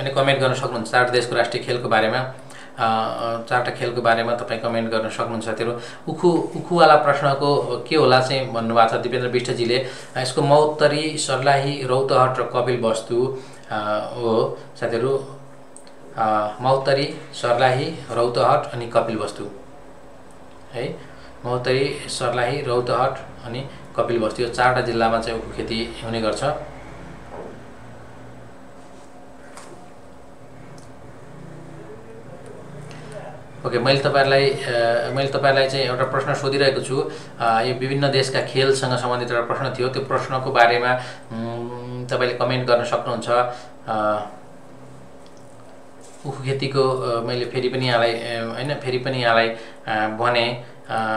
अनि कमेन्ट गर्न सक्नुहुन्छ चारवटा देशको राष्ट्रिय खेलको बारेमा चारवटा खेलको बारेमा तपाईँ कमेन्ट गर्न सक्नुहुन्छ साथीहरू उखु उखुवाला प्रश्नको के होला चाहिँ भन्नुभएको छ दिपेन्द्र विष्टजीले यसको मौतरी सर्लाही रौतहट र कपिल वस्तु हो। साथीहरू मौतरी सर्लाही रौतहट अनि कपिल वस्तु। है? मौतरी सर्लाही रौतहट अनि कपिल वस्तु यो चारवटा जिल्लामा चाहिँ उखु खेती हुने गर्छ। ओके मैले तपाईँहरूलाई मैले तपाईँहरूलाई चाहिँ एउटा प्रश्न सोधिरहेको छु। यो विभिन्न देशका खेलसँग सम्बन्धित एउटा प्रश्न थियो। त्यो प्रश्नको बारेमा तपाईँले कमेन्ट गर्न सक्नुहुन्छ। उखु खेतीको मैले फेरि पनि यहाँलाई होइन फेरि पनि यहाँलाई भने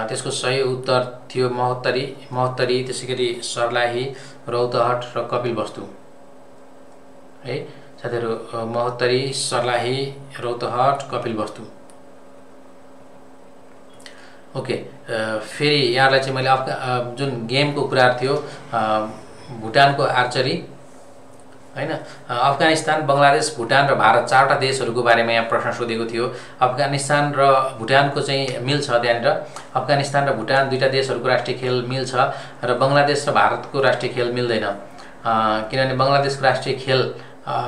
त्यसको सही उत्तर थियो महोत्तरी महोत्तरी त्यसै गरी सर्लाही रौतहट र कपिल वस्तु। है साथीहरू महोत्तरी सर्लाही रौतहट कपिल वस्तु। ओके फेरि यहाँलाई चाहिँ मैले अफगा जुन गेमको कुराहरू थियो भुटानको आर्चरी होइन? अफगानिस्तान बङ्गलादेश भुटान र भारत चारवटा देशहरूको बारेमा यहाँ प्रश्न सोधेको थियो। अफगानिस्तान र भुटानको चाहिँ मिल्छ त्यहाँनिर। अफगानिस्तान र भुटान दुईवटा देशहरूको राष्ट्रिय खेल मिल्छ र बङ्गलादेश र भारतको राष्ट्रिय खेल मिल्दैन। किनभने बङ्गलादेशको राष्ट्रिय खेल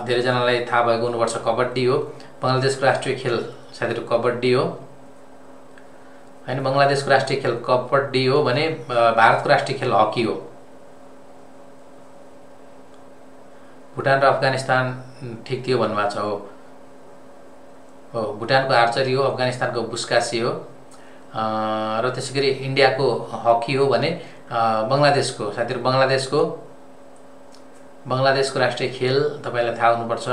धेरैजनालाई थाहा भएको हुनुपर्छ कबड्डी हो। बङ्गलादेशको राष्ट्रिय खेल साथीहरू कबड्डी हो। होइन बङ्गलादेशको राष्ट्रिय खेल कबड्डी हो भने भारतको राष्ट्रिय खेल हकी हो। भुटान र अफगानिस्तान ठिक थियो भन्नुभएको छ हो। भुटानको आर्चरी हो अफगानिस्तानको बुस्कासी हो। र त्यसै गरी इन्डियाको हकी हो भने बङ्गलादेशको साथीहरू बङ्गलादेशको बङ्गलादेशको राष्ट्रिय खेल तपाईँलाई थाहा हुनुपर्छ।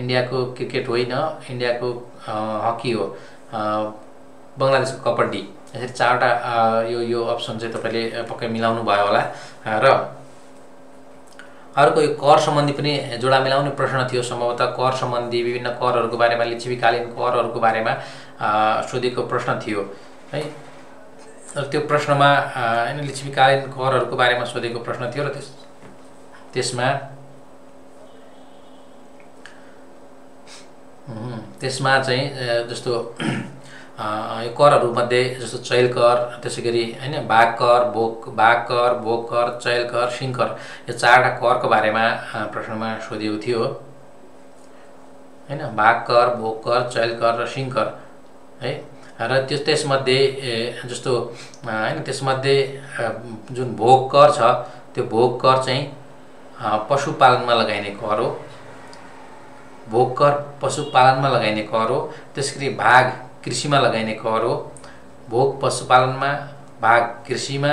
इन्डियाको क्रिकेट होइन इन्डियाको हकी हो। बङ्गलादेशको कबड्डी। यसरी चारवटा यो यो अप्सन चाहिँ तपाईँले पक्कै मिलाउनु भयो होला। र अर्को यो कर सम्बन्धी पनि जोडा मिलाउने प्रश्न थियो। सम्भवतः कर सम्बन्धी विभिन्न करहरूको बारेमा लिच्छिवीकालीन करहरूको बारेमा सोधेको प्रश्न थियो। है? र त्यो प्रश्नमा होइन लिच्छिवीकालीन करहरूको बारेमा सोधेको प्रश्न थियो र त्यस त्यसमा त्यसमा चाहिँ जस्तो यो करहरूमध्ये जस्तो चैल कर त्यसै गरी होइन बाघ कर भोक बाघ कर भोग कर चैल कर सिङकर यो चारवटा करको बारेमा प्रश्नमा सोधिएको थियो। होइन बाघ कर भोग कर चैल कर र सिङकर है? र त्यो त्यसमध्ये जस्तो होइन त्यसमध्ये जुन भोग कर छ त्यो भोग कर चाहिँ पशुपालनमा लगाइने कर हो। भोग कर पशुपालनमा लगाइने कर हो। त्यस गरी भाग कृषिमा लगाइने कर हो भोग पशुपालनमा भाग कृषिमा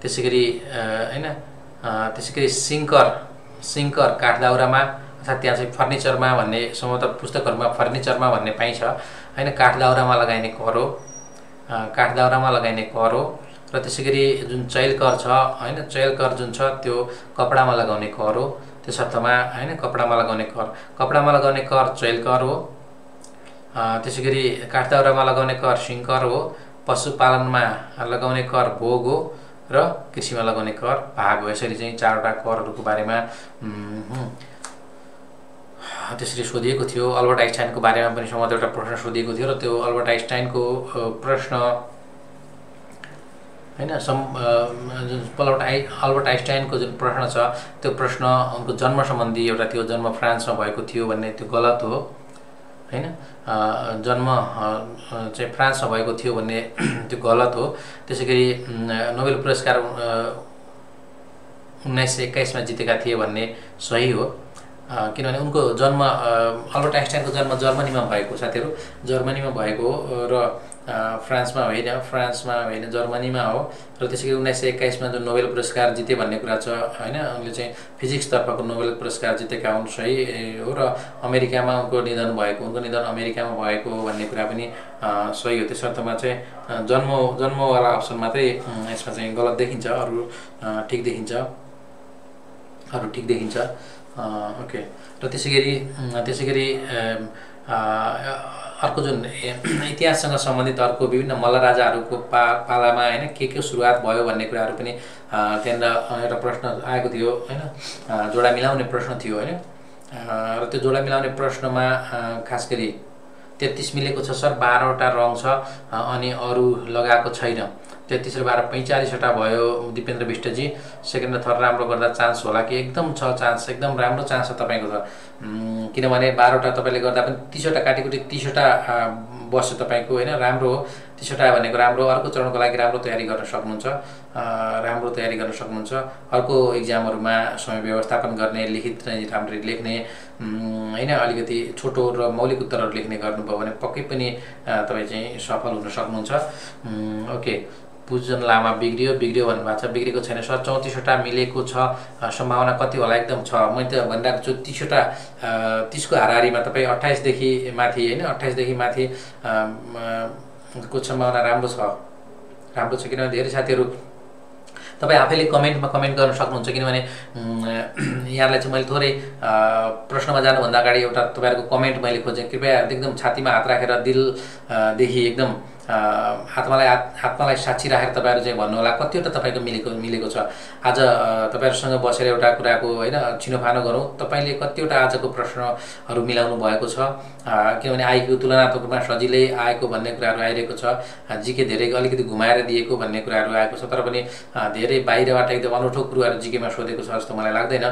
त्यसै गरी होइन त्यसै गरी सिङ्कर सिङ्कर काठदाउरामा अर्थात् त्यहाँ चाहिँ फर्निचरमा भन्ने सम्भवतः पुस्तकहरूमा फर्निचरमा भन्ने पाइन्छ होइन काठदाउरामा लगाइने कर हो काठदाउरामा लगाइने कर हो र त्यसै गरी जुन चैल कर छ होइन चैल कर जुन छ त्यो कपडामा लगाउने कर हो त्यस अर्थमा होइन कपडामा लगाउने कर कपडामा लगाउने कर चैल कर हो त्यसै गरी काठदाउरामा लगाउने कर सिङकर हो पशुपालनमा लगाउने कर भोग हो र कृषिमा लगाउने कर भाग हो। यसरी चाहिँ चारवटा करहरूको बारेमा त्यसरी सोधिएको थियो। अल्बर्ट आइन्स्टाइनको बारेमा पनि सम्भवतः एउटा प्रश्न सोधिएको थियो र त्यो अल्बर्ट आइन्स्टाइनको प्रश्न होइन सम् आइ अल्बर्ट आइन्स्टाइनको जुन प्रश्न छ त्यो प्रश्न उनको जन्म सम्बन्धी एउटा थियो जन्म फ्रान्समा भएको थियो भन्ने त्यो गलत हो। होइन? जन्म चाहिँ फ्रान्समा भएको थियो भन्ने त्यो गलत हो। त्यसै गरी नोबेल पुरस्कार उन्नाइस सय एक्काइसमा जितेका थिए भन्ने सही हो। किनभने उनको जन्म अल्बर्ट आइन्स्टाइनको जन्म जर्मनीमा भएको साथीहरू जर्मनीमा भएको र फ्रान्समा होइन फ्रान्समा होइन जर्मनीमा हो। र त्यसै गरी उन्नाइस सय एक्काइसमा जुन नोबेल पुरस्कार जिते भन्ने कुरा छ होइन उनले चाहिँ फिजिक्सतर्फको नोबेल पुरस्कार जितेका हुन् सही हो। र अमेरिकामा उनको निधन भएको उनको निधन अमेरिकामा भएको भन्ने कुरा पनि सही हो। त्यसर्थमा चाहिँ जन्म जन्मवाला अप्सन मात्रै यसमा चाहिँ गलत देखिन्छ अरू ठिक देखिन्छ। अरू ठिक देखिन्छ। ओके। र त्यसै गरी त्यसै गरी अर्को जुन इतिहाससँग सम्बन्धित अर्को विभिन्न मल्ल राजाहरूको पा पालामा होइन के के सुरुवात भयो भन्ने कुराहरू पनि त्यहाँनिर एउटा प्रश्न आएको थियो होइन? जोडा मिलाउने प्रश्न थियो होइन? र त्यो जोडा मिलाउने प्रश्नमा खास गरी तेत्तिस मिलेको छ सर बाह्रवटा रङ छ अनि अरू लगाएको छैन। तेत्तिस र बाह्र पैँचालिसवटा भयो दिपेन्द्र विष्टजी। सेकेन्ड र थर्ड राम्रो गर्दा चान्स होला कि? एकदम छ चान्स एकदम राम्रो चान्स छ तपाईँको छ किनभने बाह्रवटा तपाईँले गर्दा पनि तिसवटा काटीकुटी तिसवटा बस्छ तपाईँको होइन राम्रो हो। तिसवटा भनेको राम्रो अर्को चरणको लागि राम्रो तयारी गर्न सक्नुहुन्छ राम्रो तयारी गर्न सक्नुहुन्छ। अर्को इक्जामहरूमा समय व्यवस्थापन गर्ने लिखित राम्ररी लेख्ने होइन अलिकति छोटो र मौलिक उत्तरहरू लेख्ने गर्नुभयो भने पक्कै पनि तपाईँ चाहिँ सफल हुन सक्नुहुन्छ। ओके। पूजन लामा बिग्रियो बिग्रियो भन्नुभएको छ। बिग्रेको छैन। सर चौतिसवटा मिलेको छ। सम्भावना कति होला? एकदम छ। मैले त भनिरहेको छु तिसवटा तिसको हाराहारीमा तपाईँ अट्ठाइसदेखि माथि होइन अट्ठाइसदेखि माथि को सम्भावना राम्रो छ। राम्रो छ किनभने धेरै साथीहरू तपाईँ आफैले कमेन्टमा कमेन्ट गर्न सक्नुहुन्छ किनभने यहाँलाई चाहिँ मैले थोरै प्रश्नमा जानुभन्दा अगाडि एउटा तपाईँहरूको कमेन्ट मैले खोजेँ। कृपया एकदम छातीमा हात राखेर दिलदेखि एकदम आत्मालाई आत्मालाई साक्षी राखेर तपाईँहरू चाहिँ भन्नुहोला। कतिवटा तपाईँको मिलेको मिलेको छ? आज तपाईँहरूसँग बसेर एउटा कुराको होइन छिनोफानो गरौँ। तपाईँले कतिवटा आजको प्रश्नहरू मिलाउनु भएको छ? किनभने आइक्यू तुलनात्मक रूपमा सजिलै आएको भन्ने कुराहरू आइरहेको छ। जिके धेरै अलिकति घुमाएर दिएको भन्ने कुराहरू आएको छ। तर पनि धेरै बाहिरबाट एकदम अनौठो कुराहरू जिकेमा सोधेको छ जस्तो मलाई लाग्दैन।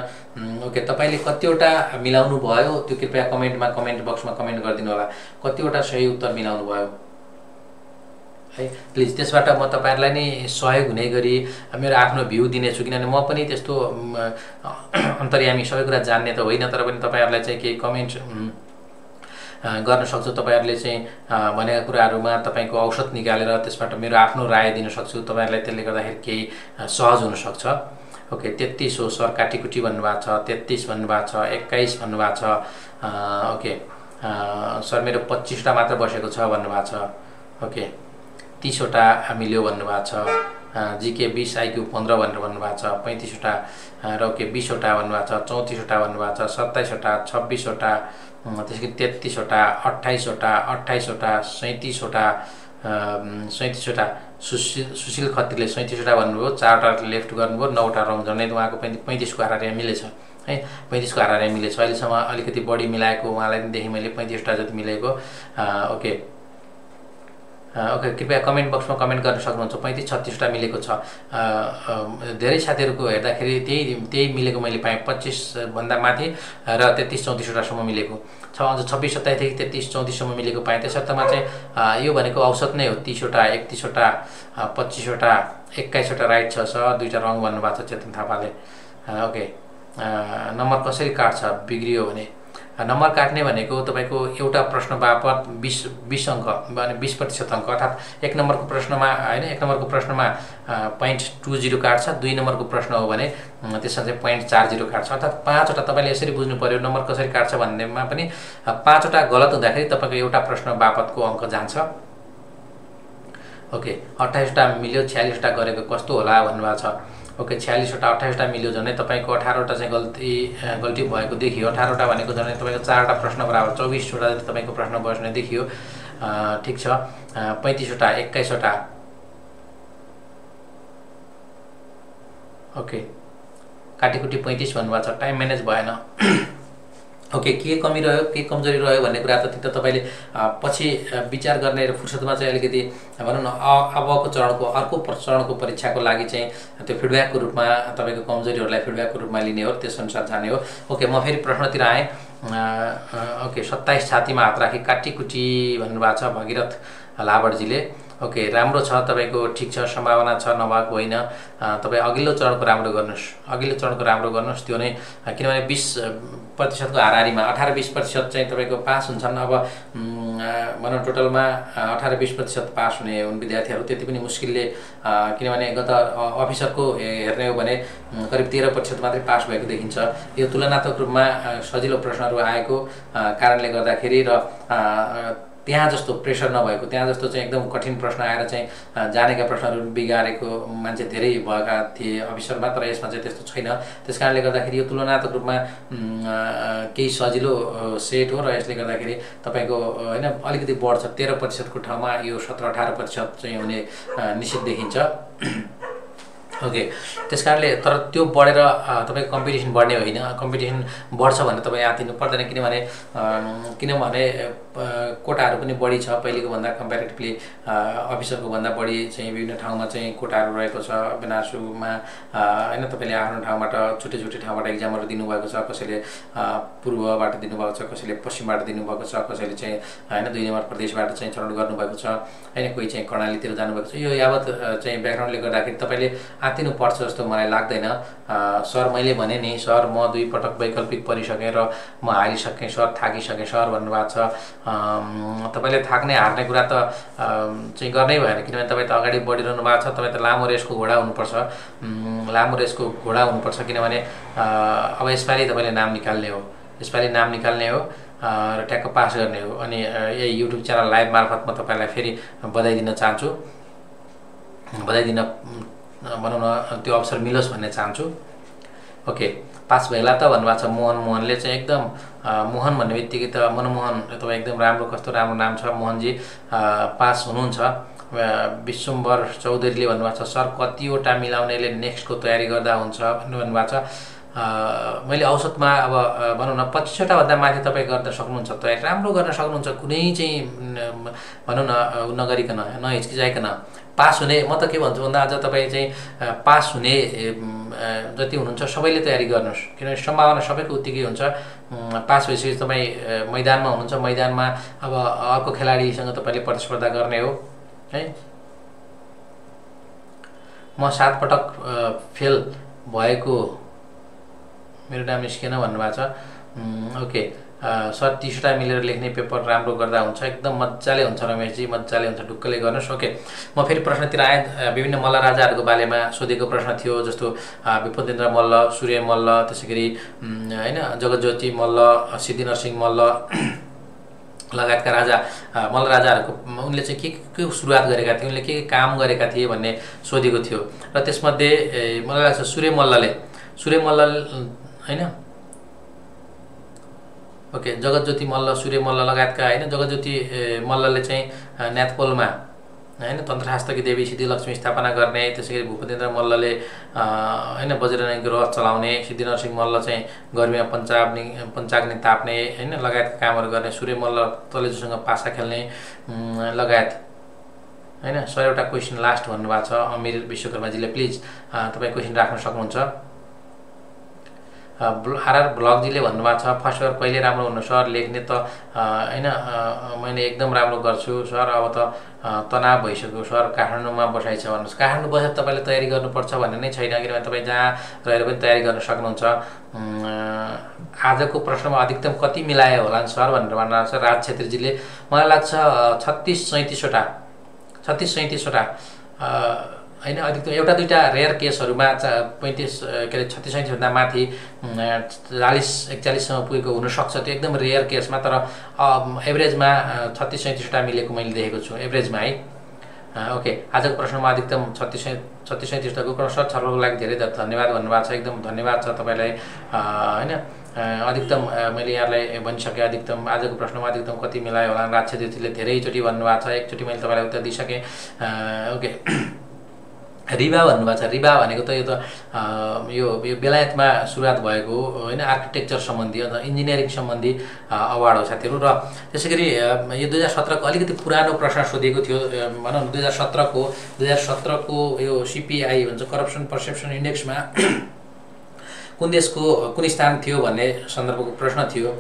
ओके तपाईँले कतिवटा मिलाउनु भयो? त्यो कृपया कमेन्टमा कमेन्ट बक्समा कमेन्ट गरिदिनु होला कतिवटा सही उत्तर मिलाउनु भयो? है। प्लिज त्यसबाट म तपाईँहरूलाई नै सहयोग हुने गरी मेरो आफ्नो भ्यू दिनेछु। किनभने म पनि त्यस्तो अन्तर्यामी सबै कुरा जान्ने त होइन तर पनि तपाईँहरूलाई चाहिँ केही कमेन्ट गर्न सक्छु। तपाईँहरूले चाहिँ भनेका कुराहरूमा तपाईँको औषध निकालेर त्यसबाट मेरो आफ्नो राय दिन सक्छु। तपाईँहरूलाई त्यसले गर्दाखेरि केही सहज हुनसक्छ ओके तेत्तिस हो सर काटीकुटी भन्नुभएको छ तेत्तिस भन्नुभएको छ एक्काइस भन्नुभएको छ ओके सर मेरो पच्चिसवटा मात्र बसेको छ भन्नुभएको छ। ओके। तिसवटा मिल्यो भन्नुभएको छ। जिके बिस आइक्यू पन्ध्र भनेर भन्नुभएको छ। पैँतिसवटा र के बिसवटा भन्नुभएको छ। चौतिसवटा भन्नुभएको छ। सत्ताइसवटा छब्बिसवटा त्यसै गरी तेत्तिसवटा अट्ठाइसवटा अट्ठाइसवटा सैँतिसवटा सैँतिसवटा सुशील सुशील खत्रीले सैँतिसवटा भन्नुभयो। चारवटा लेफ्ट गर्नुभयो। नौवटा रङ झन्डै उहाँको पैँति पैँतिसको हाराहारी मिलेछ। है पैँतिसको हाराहारी मिलेछ। अहिलेसम्म अलिकति बढी मिलाएको उहाँलाई पनि देखेँ मैले। पैँतिसवटा जति मिलेको। ओके। ओके कृपया कमेन्ट बक्समा कमेन्ट गर्न सक्नुहुन्छ। पैँतिस छत्तिसवटा मिलेको छ। धेरै साथीहरूको हेर्दाखेरि त्यही त्यही मिलेको मैले पाएँ। पच्चिसभन्दा माथि र तेत्तिस चौतिसवटासम्म मिलेको। छ अझ छब्बिस सत्ताइसदेखि तेत्तिस चौतिससम्म मिलेको पाएँ। त्यसर्थमा चाहिँ यो भनेको औसत नै हो। तिसवटा एकतिसवटा पच्चिसवटा एक्काइसवटा राइट छ सर दुईवटा रङ भन्नुभएको छ चेतन थापाले। ओके। नम्बर कसरी काट्छ? बिग्रियो भने। नम्बर काट्ने भनेको तपाईँको एउटा प्रश्न बापत बिस बिस अङ्क भने बिस प्रतिशत अङ्क अर्थात् एक नम्बरको प्रश्नमा होइन एक नम्बरको प्रश्नमा पोइन्ट टू जिरो काट्छ दुई नम्बरको प्रश्न हो भने त्यसमा चाहिँ पोइन्ट चार जिरो काट्छ। अर्थात् पाँचवटा तपाईँले यसरी बुझ्नु पऱ्यो नम्बर कसरी काट्छ भन्नेमा पनि पाँचवटा गलत हुँदाखेरि तपाईँको एउटा प्रश्न बापतको अङ्क जान्छ। ओके अट्ठाइसवटा मिल्यो छ्यालिसवटा गरेको कस्तो होला भन्नुभएको छ? ओके छ्यालिसवटा अठाइसवटा मिल्यो झन्। तपाईँको अठारवटा चाहिँ गल्ती गल्ती भएको देखियो। अठारवटा भनेको झन् तपाईँको चारवटा प्रश्न बराबर चौबिसवटा तपाईँको प्रश्न बस्ने देखियो। ठिक छ। पैँतिसवटा एक्काइसवटा। ओके। काटीकुटी पैँतिस भन्नुभएको छ टाइम म्यानेज भएन। ओके के कमी रह्यो के कमजोरी रह्यो भन्ने कुरा त त तपाईँले पछि विचार गर्ने र फुर्सदमा चाहिँ अलिकति भनौँ न अबको चरणको अर्को चरणको परीक्षाको लागि चाहिँ त्यो फिडब्याकको रूपमा तपाईँको कमजोरीहरूलाई फिडब्याकको रूपमा लिने हो त्यसअनुसार जाने हो। ओके म फेरि प्रश्नतिर आएँ। ओके सत्ताइस छातीमा हात राखी काटीकुटी भन्नुभएको छ भगीरथ लाबरजीले ओके राम्रो छ तपाईँको ठिक छ सम्भावना छ नभएको होइन। तपाईँ अघिल्लो चरणको राम्रो गर्नुहोस्। अघिल्लो चरणको राम्रो गर्नुहोस् त्यो नै किनभने बिस प्रतिशतको हाराहारीमा अठार बिस प्रतिशत चाहिँ तपाईँको पास हुन्छन्। अब भनौँ टोटलमा अठार बिस प्रतिशत पास हुने हुन् विद्यार्थीहरू। त्यति पनि मुस्किलले किनभने गत अफिसरको हेर्ने हो भने करिब तेह्र प्रतिशत मात्रै पास भएको देखिन्छ। यो तुलनात्मक रूपमा सजिलो प्रश्नहरू आएको कारणले गर्दाखेरि र त्यहाँ जस्तो प्रेसर नभएको त्यहाँ जस्तो चाहिँ एकदम कठिन प्रश्न आएर चाहिँ जानेका प्रश्नहरू बिगारेको मान्छे धेरै भएका थिए। अफिसरमा तर यसमा चाहिँ त्यस्तो छैन। त्यस कारणले गर्दाखेरि यो तुलनात्मक रूपमा केही सजिलो सेट हो र यसले गर्दाखेरि तपाईँको होइन अलिकति बढ्छ। तेह्र प्रतिशतको ठाउँमा यो सत्र अठार प्रतिशत चाहिँ हुने निश्चित देखिन्छ। ओके। त्यस कारणले तर त्यो बढेर तपाईँको कम्पिटिसन बढ्ने होइन। कम्पिटिसन बढ्छ भने तपाईँ आँतिनु पर्दैन किनभने किनभने कोटाहरू पनि बढी छ। पहिलेको भन्दा कम्पेरिटिभली अफिसरको भन्दा बढी चाहिँ विभिन्न ठाउँमा चाहिँ कोटाहरू रहेको छ। बेनासुमा होइन तपाईँले आफ्नो ठाउँबाट छुट्टै छुट्टै ठाउँबाट इक्जामहरू दिनुभएको छ। कसैले पूर्वबाट दिनुभएको छ कसैले पश्चिमबाट दिनुभएको छ कसैले चाहिँ होइन दुई नम्बर प्रदेशबाट चाहिँ छनौट गर्नुभएको छ। होइन कोही चाहिँ कर्णालीतिर जानुभएको छ। यो यावत चाहिँ ब्याकग्राउन्डले गर्दाखेरि तपाईँले आत्तिनु पर्छ जस्तो मलाई लाग्दैन। सर मैले भने नि सर म दुई पटक वैकल्पिक परिसकेँ र म हारिसकेँ सर थाकिसकेँ सर भन्नुभएको छ। तपाईँले थाक्ने हार्ने कुरा त चाहिँ गर्नै भएन किनभने तपाईँ त अगाडि बढिरहनु भएको छ तपाईँ त लामो रेसको घोडा हुनुपर्छ। लामो रेसको घोडा हुनुपर्छ किनभने अब यसपालि तपाईँले नाम निकाल्ने हो। यसपालि नाम निकाल्ने हो र ट्याक्क पास गर्ने हो। अनि यही युट्युब च्यानल लाइभ मार्फत म तपाईँलाई फेरि बधाई दिन चाहन्छु बधाई दिन भनौँ न त्यो अवसर मिलोस् भन्ने चाहन्छु। ओके। पास भेला त भन्नुभएको छ मोहन मोहनले चाहिँ एकदम मोहन भन्ने बित्तिकै त मनमोहन तपाईँ एकदम राम्रो कस्तो राम्रो नाम छ मोहनजी पास हुनुहुन्छ। विश्वम्बर चौधरीले भन्नुभएको छ सर कतिवटा मिलाउनेले नेक्स्टको तयारी गर्दा हुन्छ भन्नुभएको छ। मैले औसतमा अब भनौँ न पच्चिसवटा भन्दा माथि तपाईँ गर्न सक्नुहुन्छ तयारी राम्रो गर्न सक्नुहुन्छ कुनै चाहिँ भनौँ न नगरिकन नहिचकिचाइकन पास हुने म त के भन्छु भन्दा आज तपाईँ चाहिँ पास हुने जति हुनुहुन्छ सबैले तयारी गर्नुहोस्। किनभने सम्भावना सबैको उत्तिकै हुन्छ। पास भइसकेपछि तपाईँ मैदानमा हुनुहुन्छ। मैदानमा अब अर्को खेलाडीसँग तपाईँले प्रतिस्पर्धा गर्ने हो है? म सात पटक फेल भएको मेरो नाम निस्केन भन्नुभएको छ। ओके। सर तिसवटा मिलेर लेख्ने पेपर राम्रो गर्दा हुन्छ। एकदम मजाले हुन्छ रमेशजी मजाले हुन्छ ढुक्कले गर्नुहोस् ओके म फेरि प्रश्नतिर आएँ। विभिन्न मल्ल राजाहरूको बारेमा सोधेको प्रश्न थियो जस्तो विपदेन्द्र मल्ल सूर्य मल्ल त्यसै गरी होइन जगज्योति मल्ल सिद्धि नरसिंह मल्ल लगायतका राजा मल्ल राजाहरूको उनले चाहिँ के के सुरुवात गरेका थिए? उनले के के काम गरेका थिए भन्ने सोधेको थियो। र त्यसमध्ये मलाई लाग्छ सूर्य मल्लले सूर्य मल्ल होइन ओके जगतज्योति मल्ल सूर्य मल्ल लगायतका होइन जगतज्योति मल्लले चाहिँ न्याथपोलमा होइन तन्त्रशास्त्रकी देवी सिद्धिलक्ष्मी स्थापना गर्ने त्यसै गरी भूपेन्द्र मल्लले होइन बज्रनायको रथ चलाउने सिद्धि नरसिंह मल्ल चाहिँ गर्मीमा पञ्चाग्नि पञ्चाग्नि ताप्ने होइन लगायतका कामहरू गर्ने सूर्य मल्ल तलेजुसँग पासा खेल्ने लगायत होइन सयवटा क्वेसन लास्ट भन्नुभएको छ अमिर विश्वकर्माजीले प्लिज तपाईँ क्वेसन राख्न सक्नुहुन्छ। आरआर ब्लगजीले भन्नुभएको छ फर्स्ट इयर कहिले राम्रो हुनु सर लेख्ने त होइन मैले एकदम राम्रो गर्छु सर अब त तनाव भइसक्यो सर काठमाडौँमा बसाइ छ भन्नुहोस्। काठमाडौँ बसेर तपाईँले तयारी गर्नुपर्छ भन्ने नै छैन किनभने तपाईँ जहाँ रहेर पनि तयारी गर्न सक्नुहुन्छ। आजको प्रश्नमा अधिकतम कति मिलायो होला सर भनेर भन्नुहुन्छ राज छेत्रीजीले। मलाई लाग्छ छत्तिस सैँतिसवटा छत्तिस सैँतिसवटा होइन अधिकतम एउटा दुइटा रेयर केसहरूमा पैँतिस के अरे छत्तिस सैँतिसभन्दा माथि चालिस एकचालिससम्म पुगेको हुनसक्छ त्यो एकदम रेयर केसमा तर एभरेजमा छत्तिस सैँतिसवटा मिलेको मैले देखेको छु एभरेजमा है। ओके आजको प्रश्नमा अधिकतम छत्तिस सय छत्तिस सैँतिसवटाको प्रश्न छलफलको लागि धेरै धन्यवाद भन्नुभएको छ एकदम धन्यवाद छ तपाईँलाई होइन अधिकतम मैले यहाँलाई भनिसकेँ अधिकतम आजको प्रश्नमा अधिकतम कति मिलायो होला छेत्रीले धेरैचोटि भन्नुभएको छ एकचोटि मैले तपाईँलाई उत्तर दिइसकेँ। ओके रिबा भन्नुभएको छ। रिबा भनेको त यो त यो यो बेलायतमा सुरुवात भएको होइन आर्किटेक्चर सम्बन्धी अथवा इन्जिनियरिङ सम्बन्धी अवार्ड हो साथीहरू। र त्यसै गरी यो दुई हजार सत्रको अलिकति पुरानो प्रश्न सोधिएको थियो भनौँ दुई हजार सत्रको दुई हजार सत्रको यो सिपिआई भन्छ करप्सन पर्सेप्सन इन्डेक्समा कुन देशको कुन स्थान थियो भन्ने सन्दर्भको प्रश्न थियो।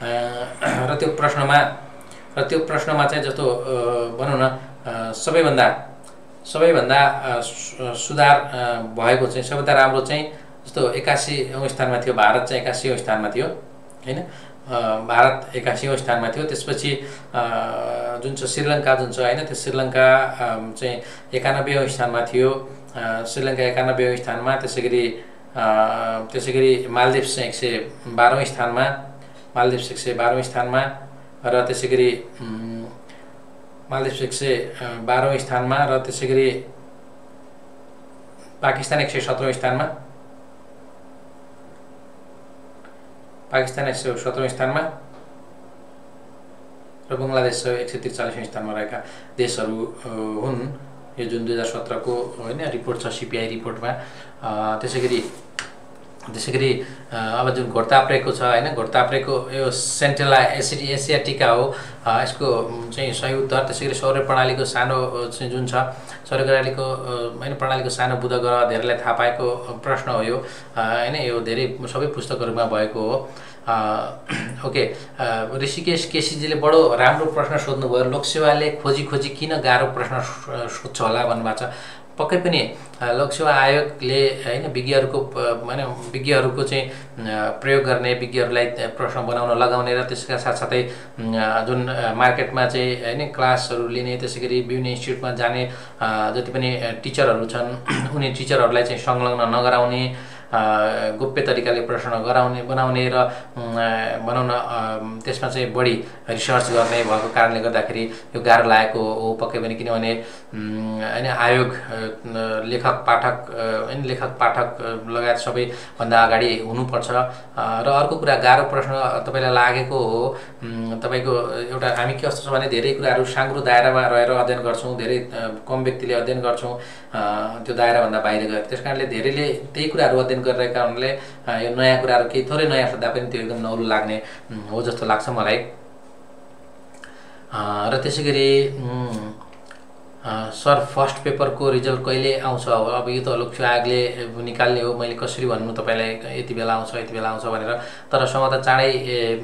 र त्यो प्रश्नमा र त्यो प्रश्नमा चाहिँ जस्तो भनौँ न सबैभन्दा सबैभन्दा सुधार भएको चाहिँ सबैभन्दा राम्रो चाहिँ जस्तो एकासी स्थानमा थियो भारत चाहिँ एकासी स्थानमा थियो होइन? भारत एकासी स्थानमा थियो त्यसपछि जुन छ श्रीलङ्का जुन छ होइन? त्यो श्रीलङ्का चाहिँ एकानब्बे स्थानमा थियो श्रीलङ्का एकानब्बे स्थानमा त्यसै गरी त्यसै गरी मालदिप्स चाहिँ एक सय बाह्रौँ स्थानमा मालदिप्स एक सय बाह्रौँ स्थानमा र त्यसै गरी मालदिप्स एक सय बाह्रौँ स्थानमा र त्यसै गरी पाकिस्तान एक सय सत्रौँ स्थानमा। पाकिस्तान एक सय सत्रौँ स्थानमा र बङ्गलादेश एक सय त्रिचालिसौँ स्थानमा रहेका देशहरू हुन्। यो जुन दुई हजार सत्रको होइन रिपोर्ट छ सिपिआई रिपोर्टमा। त्यसै गरी त्यसै गरी अब जुन घोडताप्रेको छ होइन घोडताप्रेको यो सेन्ट्रल एसिड एसियाटिका हो यसको चाहिँ उत्तर त्यसै गरी सौर्य प्रणालीको सानो चाहिँ जुन छ सौर्य प्रणालीको होइन प्रणालीको सानो बुध ग्रह धेरैलाई थाहा पाएको प्रश्न हो यो होइन यो धेरै सबै पुस्तकहरूमा भएको हो। ओके ऋषिकेश केसीजीले बडो राम्रो प्रश्न सोध्नुभयो लोकसेवाले खोजी खोजी किन गाह्रो प्रश्न सोध्छ होला भन्नुभएको छ। पक्कै पनि लोकसेवा आयोगले होइन विज्ञहरूको होइन विज्ञहरूको चाहिँ प्रयोग गर्ने विज्ञहरूलाई प्रश्न बनाउन लगाउने र त्यसका साथसाथै जुन मार्केटमा चाहिँ होइन क्लासहरू लिने त्यसै गरी विभिन्न इन्स्टिट्युटमा जाने जति पनि टिचरहरू छन् उनी टिचरहरूलाई चाहिँ संलग्न नगराउने गोप्य तरिकाले प्रश्न गराउने बनाउने र भनौँ न त्यसमा चाहिँ बढी रिसर्च गर्ने भएको कारणले गर्दाखेरि यो गाह्रो लागेको हो पक्कै पनि किनभने होइन आयोग लेखक पाठक होइन लेखक पाठक लगायत सबैभन्दा अगाडि हुनुपर्छ। र अर्को कुरा गाह्रो प्रश्न तपाईँलाई लागेको हो तपाईँको एउटा हामी के कस्तो छ भने धेरै कुराहरू साङ्ग्रो दायरामा रहेर अध्ययन गर्छौँ धेरै कम व्यक्तिले अध्ययन गर्छौँ त्यो दायराभन्दा बाहिर गएर। त्यस कारणले धेरैले त्यही कुराहरू अध्ययन गरिरहेका हुनाले यो नयाँ कुराहरू केही थोरै नयाँ सोद्धा पनि त्यो एकदम नौलो लाग्ने हो जस्तो लाग्छ मलाई। र त्यसै गरी सर फर्स्ट पेपरको रिजल्ट कहिले आउँछ? अब यो त लोकसेवा आयोगले निकाल्ने हो मैले कसरी भन्नु तपाईँलाई यति बेला आउँछ यति बेला आउँछ भनेर। तर त चाँडै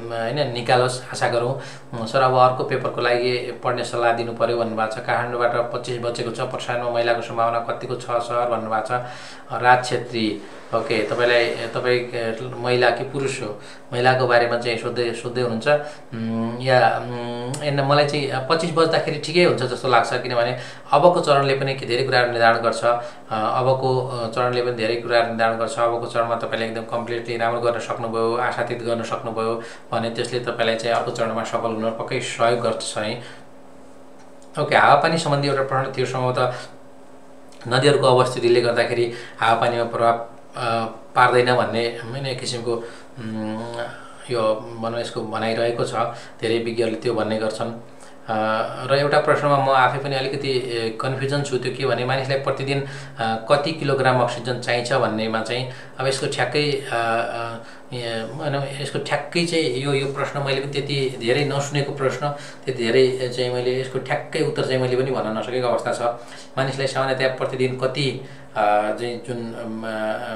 होइन निकालोस् आशा गरौँ। सर अब अर्को पेपरको लागि पढ्ने सल्लाह दिनु पऱ्यो भन्नुभएको छ। काठमाडौँबाट पच्चिस बजेको छ प्रसादमा महिलाको सम्भावना कतिको छ सर भन्नुभएको छ। राज छेत्री ओके तपाईँलाई तपाईँ महिला कि पुरुष हो? महिलाको बारेमा चाहिँ सोध्दै सोध्दै हुनुहुन्छ। या एन्ड मलाई चाहिँ पच्चिस बज्दाखेरि ठिकै हुन्छ जस्तो लाग्छ किनभने अबको चरणले पनि धेरै कुराहरू निर्धारण गर्छ अबको चरणले पनि धेरै कुराहरू निर्धारण गर्छ। अबको चरणमा तपाईँले एकदम कम्प्लिटली राम्रो गर्न सक्नुभयो आशातीत गर्न सक्नुभयो भने त्यसले तपाईँलाई चाहिँ अर्को चरणमा सफल हुन पक्कै सहयोग गर्छ है। ओके हावापानी सम्बन्धी एउटा प्रश्न थियो सम्भवतः नदीहरूको अवस्थितिले गर्दाखेरि हावापानीमा प्रभाव पार्दैन भन्ने होइन एक किसिमको यो भनौँ यसको भनाइरहेको छ। धेरै विज्ञहरूले त्यो भन्ने गर्छन्। र एउटा प्रश्नमा म आफै पनि अलिकति कन्फ्युजन छु त्यो के भने मानिसलाई प्रतिदिन कति किलोग्राम अक्सिजन चाहिन्छ भन्नेमा चाहिँ अब यसको ठ्याक्कै यसको ठ्याक्कै चाहिँ यो यो प्रश्न मैले पनि त्यति धेरै नसुनेको प्रश्न त्यति धेरै चाहिँ मैले यसको ठ्याक्कै उत्तर चाहिँ मैले पनि भन्न नसकेको अवस्था छ। मानिसलाई सामान्यतया प्रतिदिन कति चाहिँ जुन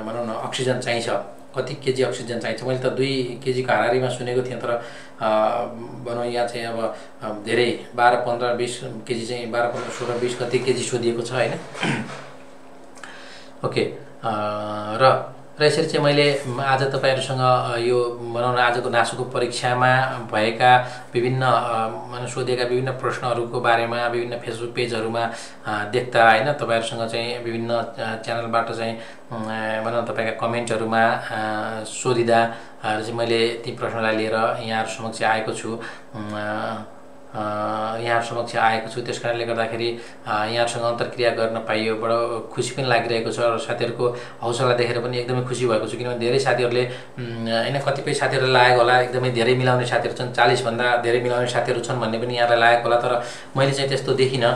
भनौँ न अक्सिजन चाहिन्छ? कति केजी अक्सिजन चाहिन्छ। मैले त दुई केजीको हारारीमा सुनेको थिएँ तर भनौँ यहाँ चाहिँ अब धेरै बाह्र पन्ध्र बिस केजी चाहिँ बाह्र पन्ध्र सोह्र बिस कति केजी सोधिएको छ होइन? ओके र र यसरी चाहिँ मैले आज तपाईँहरूसँग यो भनौँ न आजको नासोको परीक्षामा भएका विभिन्न सोधेका विभिन्न प्रश्नहरूको बारेमा विभिन्न फेसबुक पेजहरूमा देख्दा होइन तपाईँहरूसँग चाहिँ विभिन्न च्यानलबाट चाहिँ भनौँ तपाईँका कमेन्टहरूमा सोधिँदा चाहिँ मैले ती प्रश्नलाई लिएर यहाँहरू समक्ष आएको छु। यहाँ समक्ष आएको छु। त्यस कारणले गर्दाखेरि यहाँहरूसँग अन्तर्क्रिया गर्न पाइयो बडो खुसी पनि लागिरहेको छ र साथीहरूको हौसला देखेर पनि एकदमै खुसी भएको छु। किनभने धेरै साथीहरूले होइन कतिपय साथीहरूले लागेको होला एकदमै धेरै मिलाउने साथीहरू छन्। चालिसभन्दा धेरै मिलाउने साथीहरू छन् भन्ने पनि यहाँलाई लागेको होला। तर मैले चाहिँ त्यस्तो देखिनँ।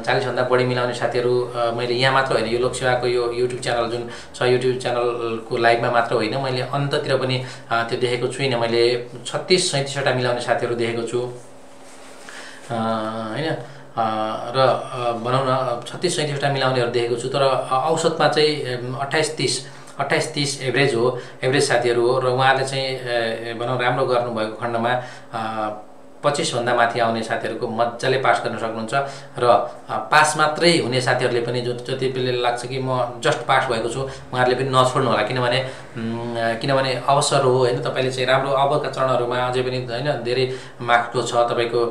चालिसभन्दा बढी मिलाउने साथीहरू मैले यहाँ मात्र होइन यो लोकसेवाको यो युट्युब च्यानल जुन छ युट्युब च्यानलको लाइभमा मात्र होइन। मैले अन्ततिर पनि त्यो देखेको छुइनँ। मैले छत्तिस सैँतिसवटा मिलाउने साथीहरू देखेको छु। होइन र भनौँ न छत्तिस सैँतिसवटा मिलाउनेहरू देखेको छु तर औसतमा चाहिँ अट्ठाइस तिस अट्ठाइस तिस एभरेज हो एभरेज साथीहरू हो र उहाँले चाहिँ भनौँ राम्रो गर्नुभएको खण्डमा पच्चिसभन्दा माथि आउने साथीहरूको मजाले पास गर्न सक्नुहुन्छ र पास मात्रै हुने साथीहरूले पनि जो जति बेला लाग्छ कि म जस्ट पास भएको छु उहाँहरूले पनि नछोड्नु होला। किनभने किनभने अवसर हो होइन? तपाईँले चाहिँ राम्रो अबका चरणहरूमा अझै पनि होइन? धेरै मार्क्सको छ तपाईँको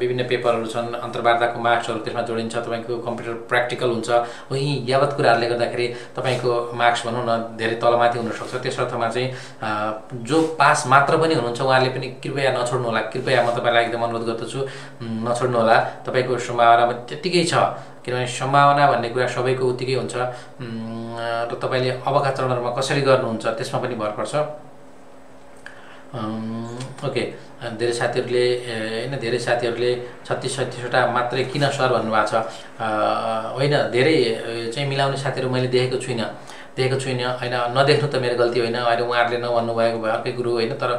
विभिन्न पेपरहरू छन् अन्तर्वार्ताको मार्क्सहरू त्यसमा जोडिन्छ तपाईँको कम्प्युटर प्र्याक्टिकल हुन्छ। हो यी यावत कुराहरूले गर्दाखेरि तपाईँको मार्क्स भनौँ न धेरै तलमाथि हुनसक्छ। त्यस अर्थमा चाहिँ जो पास मात्र पनि हुनुहुन्छ उहाँले पनि कृपया नछोड्नु होला। कृपया म तपाईँलाई एकदम अनुरोध गर्दछु नछोड्नु होला तपाईँको सम्भावना त्यत्तिकै छ किनभने सम्भावना भन्ने कुरा सबैको उत्तिकै हुन्छ। र तपाईँले अबका चरणहरूमा कसरी गर्नुहुन्छ त्यसमा पनि भर पर्छ। ओके। धेरै साथीहरूले होइन धेरै साथीहरूले छत्तिस छत्तिसवटा मात्रै किन सर भन्नुभएको छ? होइन धेरै चाहिँ मिलाउने साथीहरू मैले देखेको छुइनँ। देखेको छुइनँ होइन नदेख्नु त मेरो गल्ती होइन। अहिले उहाँहरूले नभन्नु भएको भए अर्कै कुरो होइन तर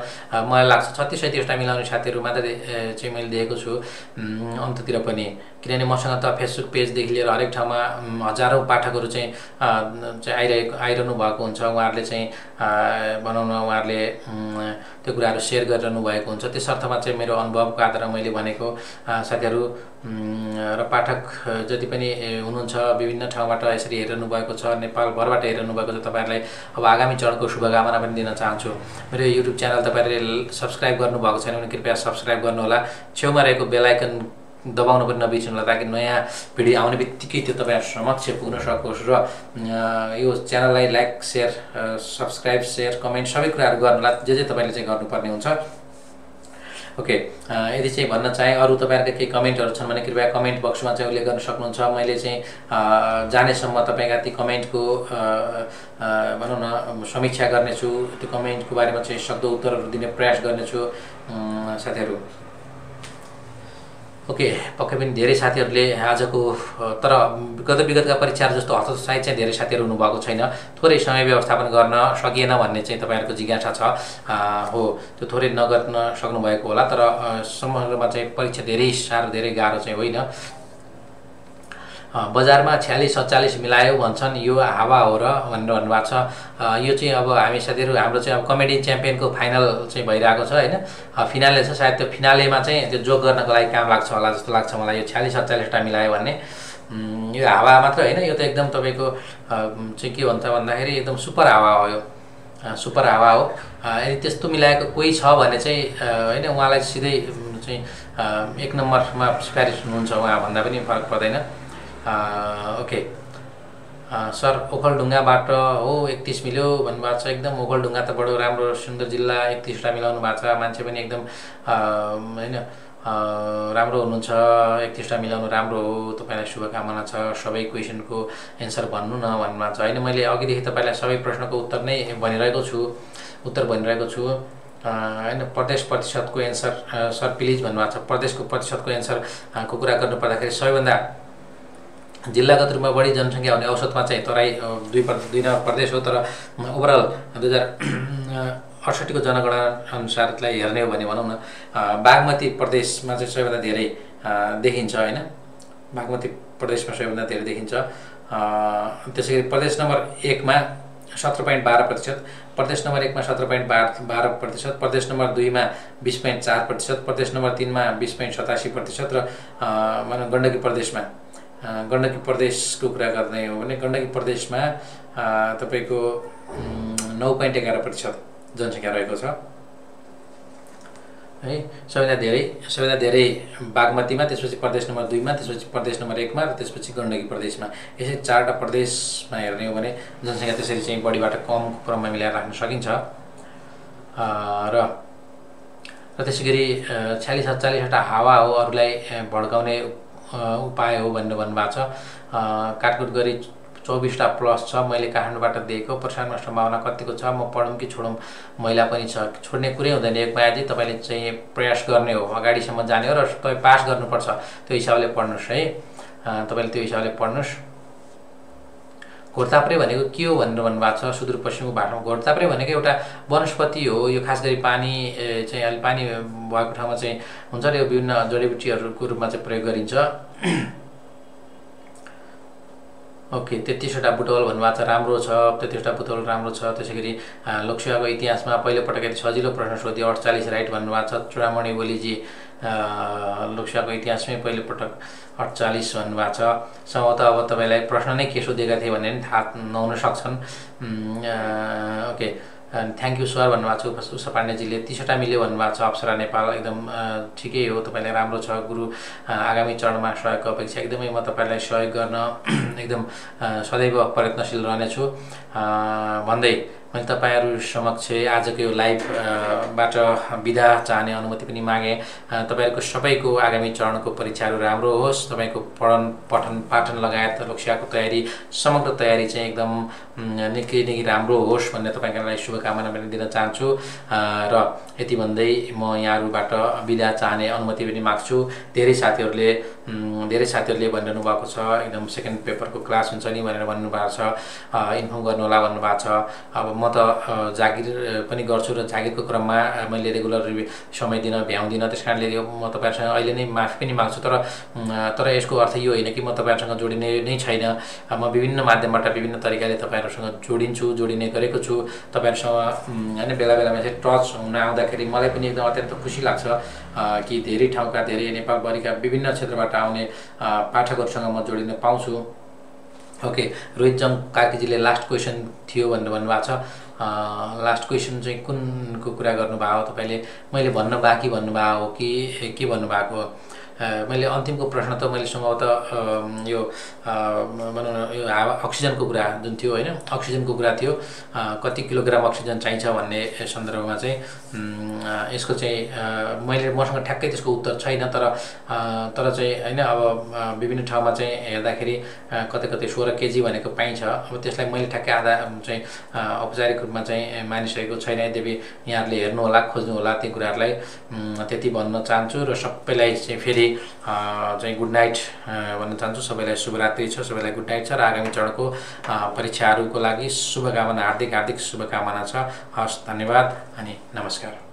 मलाई लाग्छ छत्तिस सैँतिसवटा मिलाउने साथीहरू मात्रै चाहिँ मैले देखेको छु। अन्ततिर पनि। किनभने मसँग त फेसबुक पेजदेखि लिएर हरेक ठाउँमा हजारौँ पाठकहरू चाहिँ चाहिँ आइरहेको आइरहनु भएको हुन्छ। उहाँहरूले चाहिँ भनौँ न उहाँहरूले त्यो कुराहरू सेयर गरिरहनु भएको हुन्छ। त्यस अर्थमा चाहिँ मेरो अनुभवको आधारमा मैले भनेको साथीहरू र पाठक जति पनि हुनुहुन्छ विभिन्न ठाउँबाट यसरी हेरिरहनु भएको छ नेपालभरबाट हेरिरहनु भएको छ तपाईँहरूलाई अब आगामी चरणको शुभकामना पनि दिन चाहन्छु। मेरो युट्युब च्यानल तपाईँहरूले सब्सक्राइब गर्नुभएको छैन भने कृपया सब्सक्राइब गर्नुहोला। छेउमा रहेको बेलायकन दबाउनु पनि नबिर्सिनु होला ताकि नयाँ भिडियो आउने बित्तिकै त्यो तपाईँहरू समक्ष पुग्न सकोस् र यो च्यानललाई like share subscribe share comment सबै कुराहरू गर्नुहोला। जे जे तपाईँले चाहिँ गर्नुपर्ने हुन्छ ओके यदि चाहिँ भन्न चाहेँ अरू तपाईँहरूको केही कमेन्टहरू छन् भने कृपया कमेन्ट बक्समा चाहिँ उल्लेख गर्न सक्नुहुन्छ। मैले चाहिँ जानेसम्म तपाईँका ती कमेन्टको भनौँ न समीक्षा गर्नेछु। त्यो कमेन्टको बारेमा चाहिँ सक्दो उत्तरहरू दिने प्रयास गर्नेछु। साथीहरू। ओके पक्कै पनि धेरै साथीहरूले आजको तर गत विगतका परीक्षाहरू जस्तो हतोत्साहित चाहिँ धेरै साथीहरू हुनुभएको छैन। थोरै समय व्यवस्थापन गर्न सकिएन भन्ने चाहिँ तपाईँहरूको जिज्ञासा छ। हो त्यो थोरै नगर्न सक्नुभएको होला तर समग्रमा चाहिँ परीक्षा धेरै साह्रो धेरै गाह्रो चाहिँ होइन। बजारमा छ्यालिस सत्तालिस मिलायो भन्छन् यो हावा हो र भनेर भन्नुभएको छ। यो चाहिँ अब हामी साथीहरू हाम्रो चाहिँ अब कमेडी च्याम्पियनको फाइनल चाहिँ भइरहेको छ होइन? फिनाले छ सायद त्यो फिनालेमा चाहिँ त्यो जोग गर्नको लागि काम लाग्छ होला जस्तो लाग्छ मलाई यो छ्यालिस सत्तालिसवटा मिलायो भने यो हावा मात्र होइन यो त एकदम तपाईँको चाहिँ के भन्छ भन्दाखेरि एकदम सुपर हावा हो यो। सुपर हावा हो। यदि त्यस्तो मिलाएको कोही छ भने चाहिँ होइन उहाँलाई सिधै चाहिँ एक नम्बरमा सिफारिस हुनुहुन्छ उहाँ भन्दा पनि फरक पर्दैन। ओके। सर ओखलढुङ्गाबाट हो एकतिस मिल्यो भन्नुभएको छ एकदम। ओखलढुङ्गा त बडो राम्रो सुन्दर जिल्ला एकतिसवटा मिलाउनु भएको छ। मान्छे पनि एकदम होइन राम्रो हुनुहुन्छ। एकतिसवटा मिलाउनु राम्रो हो। तपाईँलाई शुभकामना छ। सबै क्वेसनको एन्सर भन्नु न भन्नुभएको छ। होइन मैले अघिदेखि तपाईँलाई सबै प्रश्नको उत्तर नै भनिरहेको छु। उत्तर भनिरहेको छु। होइन प्रदेश प्रतिशतको एन्सर सर प्लिज भन्नुभएको छ। प्रदेशको प्रतिशतको एन्सरको कुरा गर्नु पर्दाखेरि सबैभन्दा जिल्लागत रूपमा बढी जनसङ्ख्या हुने औसतमा चाहिँ तराई दुई प्र दुई नम्बर प्रदेश हो तर ओभरअल दुई हजार अडसट्ठीको जनगणना अनुसारलाई हेर्ने हो भने भनौँ न बागमती प्रदेशमा चाहिँ सबैभन्दा धेरै देखिन्छ होइन। बागमती प्रदेशमा सबैभन्दा धेरै देखिन्छ। त्यसै गरी प्रदेश नम्बर एकमा सत्र पोइन्ट बाह्र प्रतिशत प्रदेश नम्बर एकमा सत्र पोइन्ट बाह्र बाह्र प्रतिशत प्रदेश नम्बर दुईमा बिस पोइन्ट चार प्रतिशत प्रदेश नम्बर तिनमा बिस पोइन्ट सतासी प्रतिशत र भनौँ गण्डकी प्रदेशमा गण्डकी प्रदेशको कुरा गर्ने हो भने गण्डकी प्रदेशमा तपाईँको नौ पोइन्ट एघार प्रतिशत जनसङ्ख्या रहेको छ। है सबैभन्दा धेरै सबैभन्दा धेरै बागमतीमा त्यसपछि प्रदेश नम्बर दुईमा त्यसपछि प्रदेश नम्बर एकमा र त्यसपछि गण्डकी प्रदेशमा। यसरी चारवटा प्रदेशमा हेर्ने हो भने जनसङ्ख्या त्यसरी चाहिँ बढीबाट कम क्रममा मिलाएर राख्न सकिन्छ। र र त्यसै गरी छ्यालिस सत्तालिसवटा हावा हो अरूलाई भड्काउने उपाय हो भनेर भन्नुभएको छ। काटकुट गरी चौबिसवटा प्लस छ मैले काठमाडौँबाट दिएको। प्रसारणमा सम्भावना कतिको छ म पढौँ कि छोडौँ? महिला पनि छ। छोड्ने कुरै हुँदैन। एक मायाजी तपाईँले चाहिँ प्रयास गर्ने हो। अगाडिसम्म जाने हो र तपाईँ पास गर्नुपर्छ। त्यो हिसाबले पढ्नुहोस् है। तपाईँले त्यो हिसाबले पढ्नुहोस्। घोडताप्रे भनेको के हो भनेर भन्नुभएको छ सुदूरपश्चिमको भाषामा घोडताप्रे भनेको एउटा वनस्पति हो। यो खास गरी पानी चाहिँ अहिले पानी भएको ठाउँमा चाहिँ हुन्छ र यो विभिन्न जडीबुटीहरूको रूपमा चाहिँ प्रयोग गरिन्छ। ओके तेत्तिसवटा बुटवल भन्नुभएको छ राम्रो छ तेत्तिसवटा बुटवल राम्रो छ। त्यसै गरी लोकसेवाको इतिहासमा पहिलोपटक सजिलो प्रश्न सोध्यो अडचालिस राइट भन्नुभएको छ चुडामणि ओलीजी लोकसेवाको इतिहासमै पहिलोपटक अडचालिस भन्नुभएको छ। सम्भवतः अब तपाईँलाई प्रश्न नै के सोधेका थिए भने थाहा नहुन सक्छन्। ओके। थ्याङ्क यू सर भन्नुभएको छ। उषा पाण्डेजीले तिसवटा मिल्यो भन्नुभएको छ। अप्सरा नेपाल एकदम ठिकै हो। तपाईँलाई राम्रो छ। गुरु आगामी चरणमा सहयोगको अपेक्षा एकदमै म तपाईँलाई सहयोग गर्न एकदम सदैव प्रयत्नशील रहनेछु। भन्दै मैले तपाईँहरू समक्ष आजको यो लाइभबाट विधा चाहने अनुमति पनि मागेँ। तपाईँहरूको सबैको आगामी चरणको परीक्षाहरू राम्रो होस्। तपाईँको पढन पठन पाठन लगायत लोकसेवाको तयारी समग्र तयारी चाहिँ एकदम निकै निकै राम्रो होस् भन्ने तपाईँको लागि शुभकामना पनि दिन चाहन्छु। र यति भन्दै म यहाँहरूबाट विदा चाहने अनुमति पनि माग्छु। धेरै साथीहरूले धेरै साथीहरूले भनिरहनु भएको छ एकदम सेकेन्ड पेपरको क्लास हुन्छ नि भनेर भन्नुभएको छ। इन्फर्म गर्नुहोला भन्नुभएको छ। अब म त जागिर पनि गर्छु र जागिरको क्रममा मैले रेगुलर समय दिन भ्याउँदिनँ। त्यस कारणले म तपाईँहरूसँग अहिले नै माफी पनि माग्छु। तर तर यसको अर्थ यो होइन कि म तपाईँहरूसँग जोडिने नै छैन। म विभिन्न माध्यमबाट विभिन्न तरिकाले तपाईँहरूसँग जोडिन्छु जोडिने गरेको छु। तपाईँहरूसँग होइन बेला बेलामा चाहिँ टच हुन आउँदाखेरि मलाई पनि एकदम अत्यन्त खुसी लाग्छ कि धेरै ठाउँका धेरै नेपालभरिका विभिन्न क्षेत्रबाट आउने पाठकहरूसँग म जोडिन पाउँछु। ओके रोहित जङ कार्कीजीले लास्ट क्वेसन थियो भनेर भन्नुभएको छ। लास्ट क्वेसन चाहिँ कुनको कुरा गर्नुभयो तपाईँले? मैले भन्न बाँकी भन्नुभएको हो कि के भन्नुभएको मैले अन्तिमको प्रश्न त मैले सम्भवतः यो भनौँ न यो हावा अक्सिजनको कुरा जुन थियो होइन? अक्सिजनको कुरा थियो। कति किलोग्राम अक्सिजन चाहिन्छ भन्ने सन्दर्भमा चाहिँ यसको चाहिँ मैले मसँग ठ्याक्कै त्यसको उत्तर छैन तर तर चाहिँ होइन अब विभिन्न ठाउँमा चाहिँ हेर्दाखेरि कतै कतै सोह्र केजी भनेको पाइन्छ। अब त्यसलाई मैले ठ्याक्कै आधा चाहिँ औपचारिक रूपमा चाहिँ मानिसकेको छैन। यद्यपि यहाँहरूले हेर्नुहोला खोज्नुहोला ती कुराहरूलाई त्यति भन्न चाहन्छु र सबैलाई चाहिँ फेरि चाहिँ गुड नाइट भन्न चाहन्छु। सबैलाई शुभरात्रि छ सबैलाई गुड नाइट छ र आगामी चरणको परीक्षाहरूको लागि शुभकामना हार्दिक हार्दिक शुभकामना छ। हस् धन्यवाद अनि नमस्कार।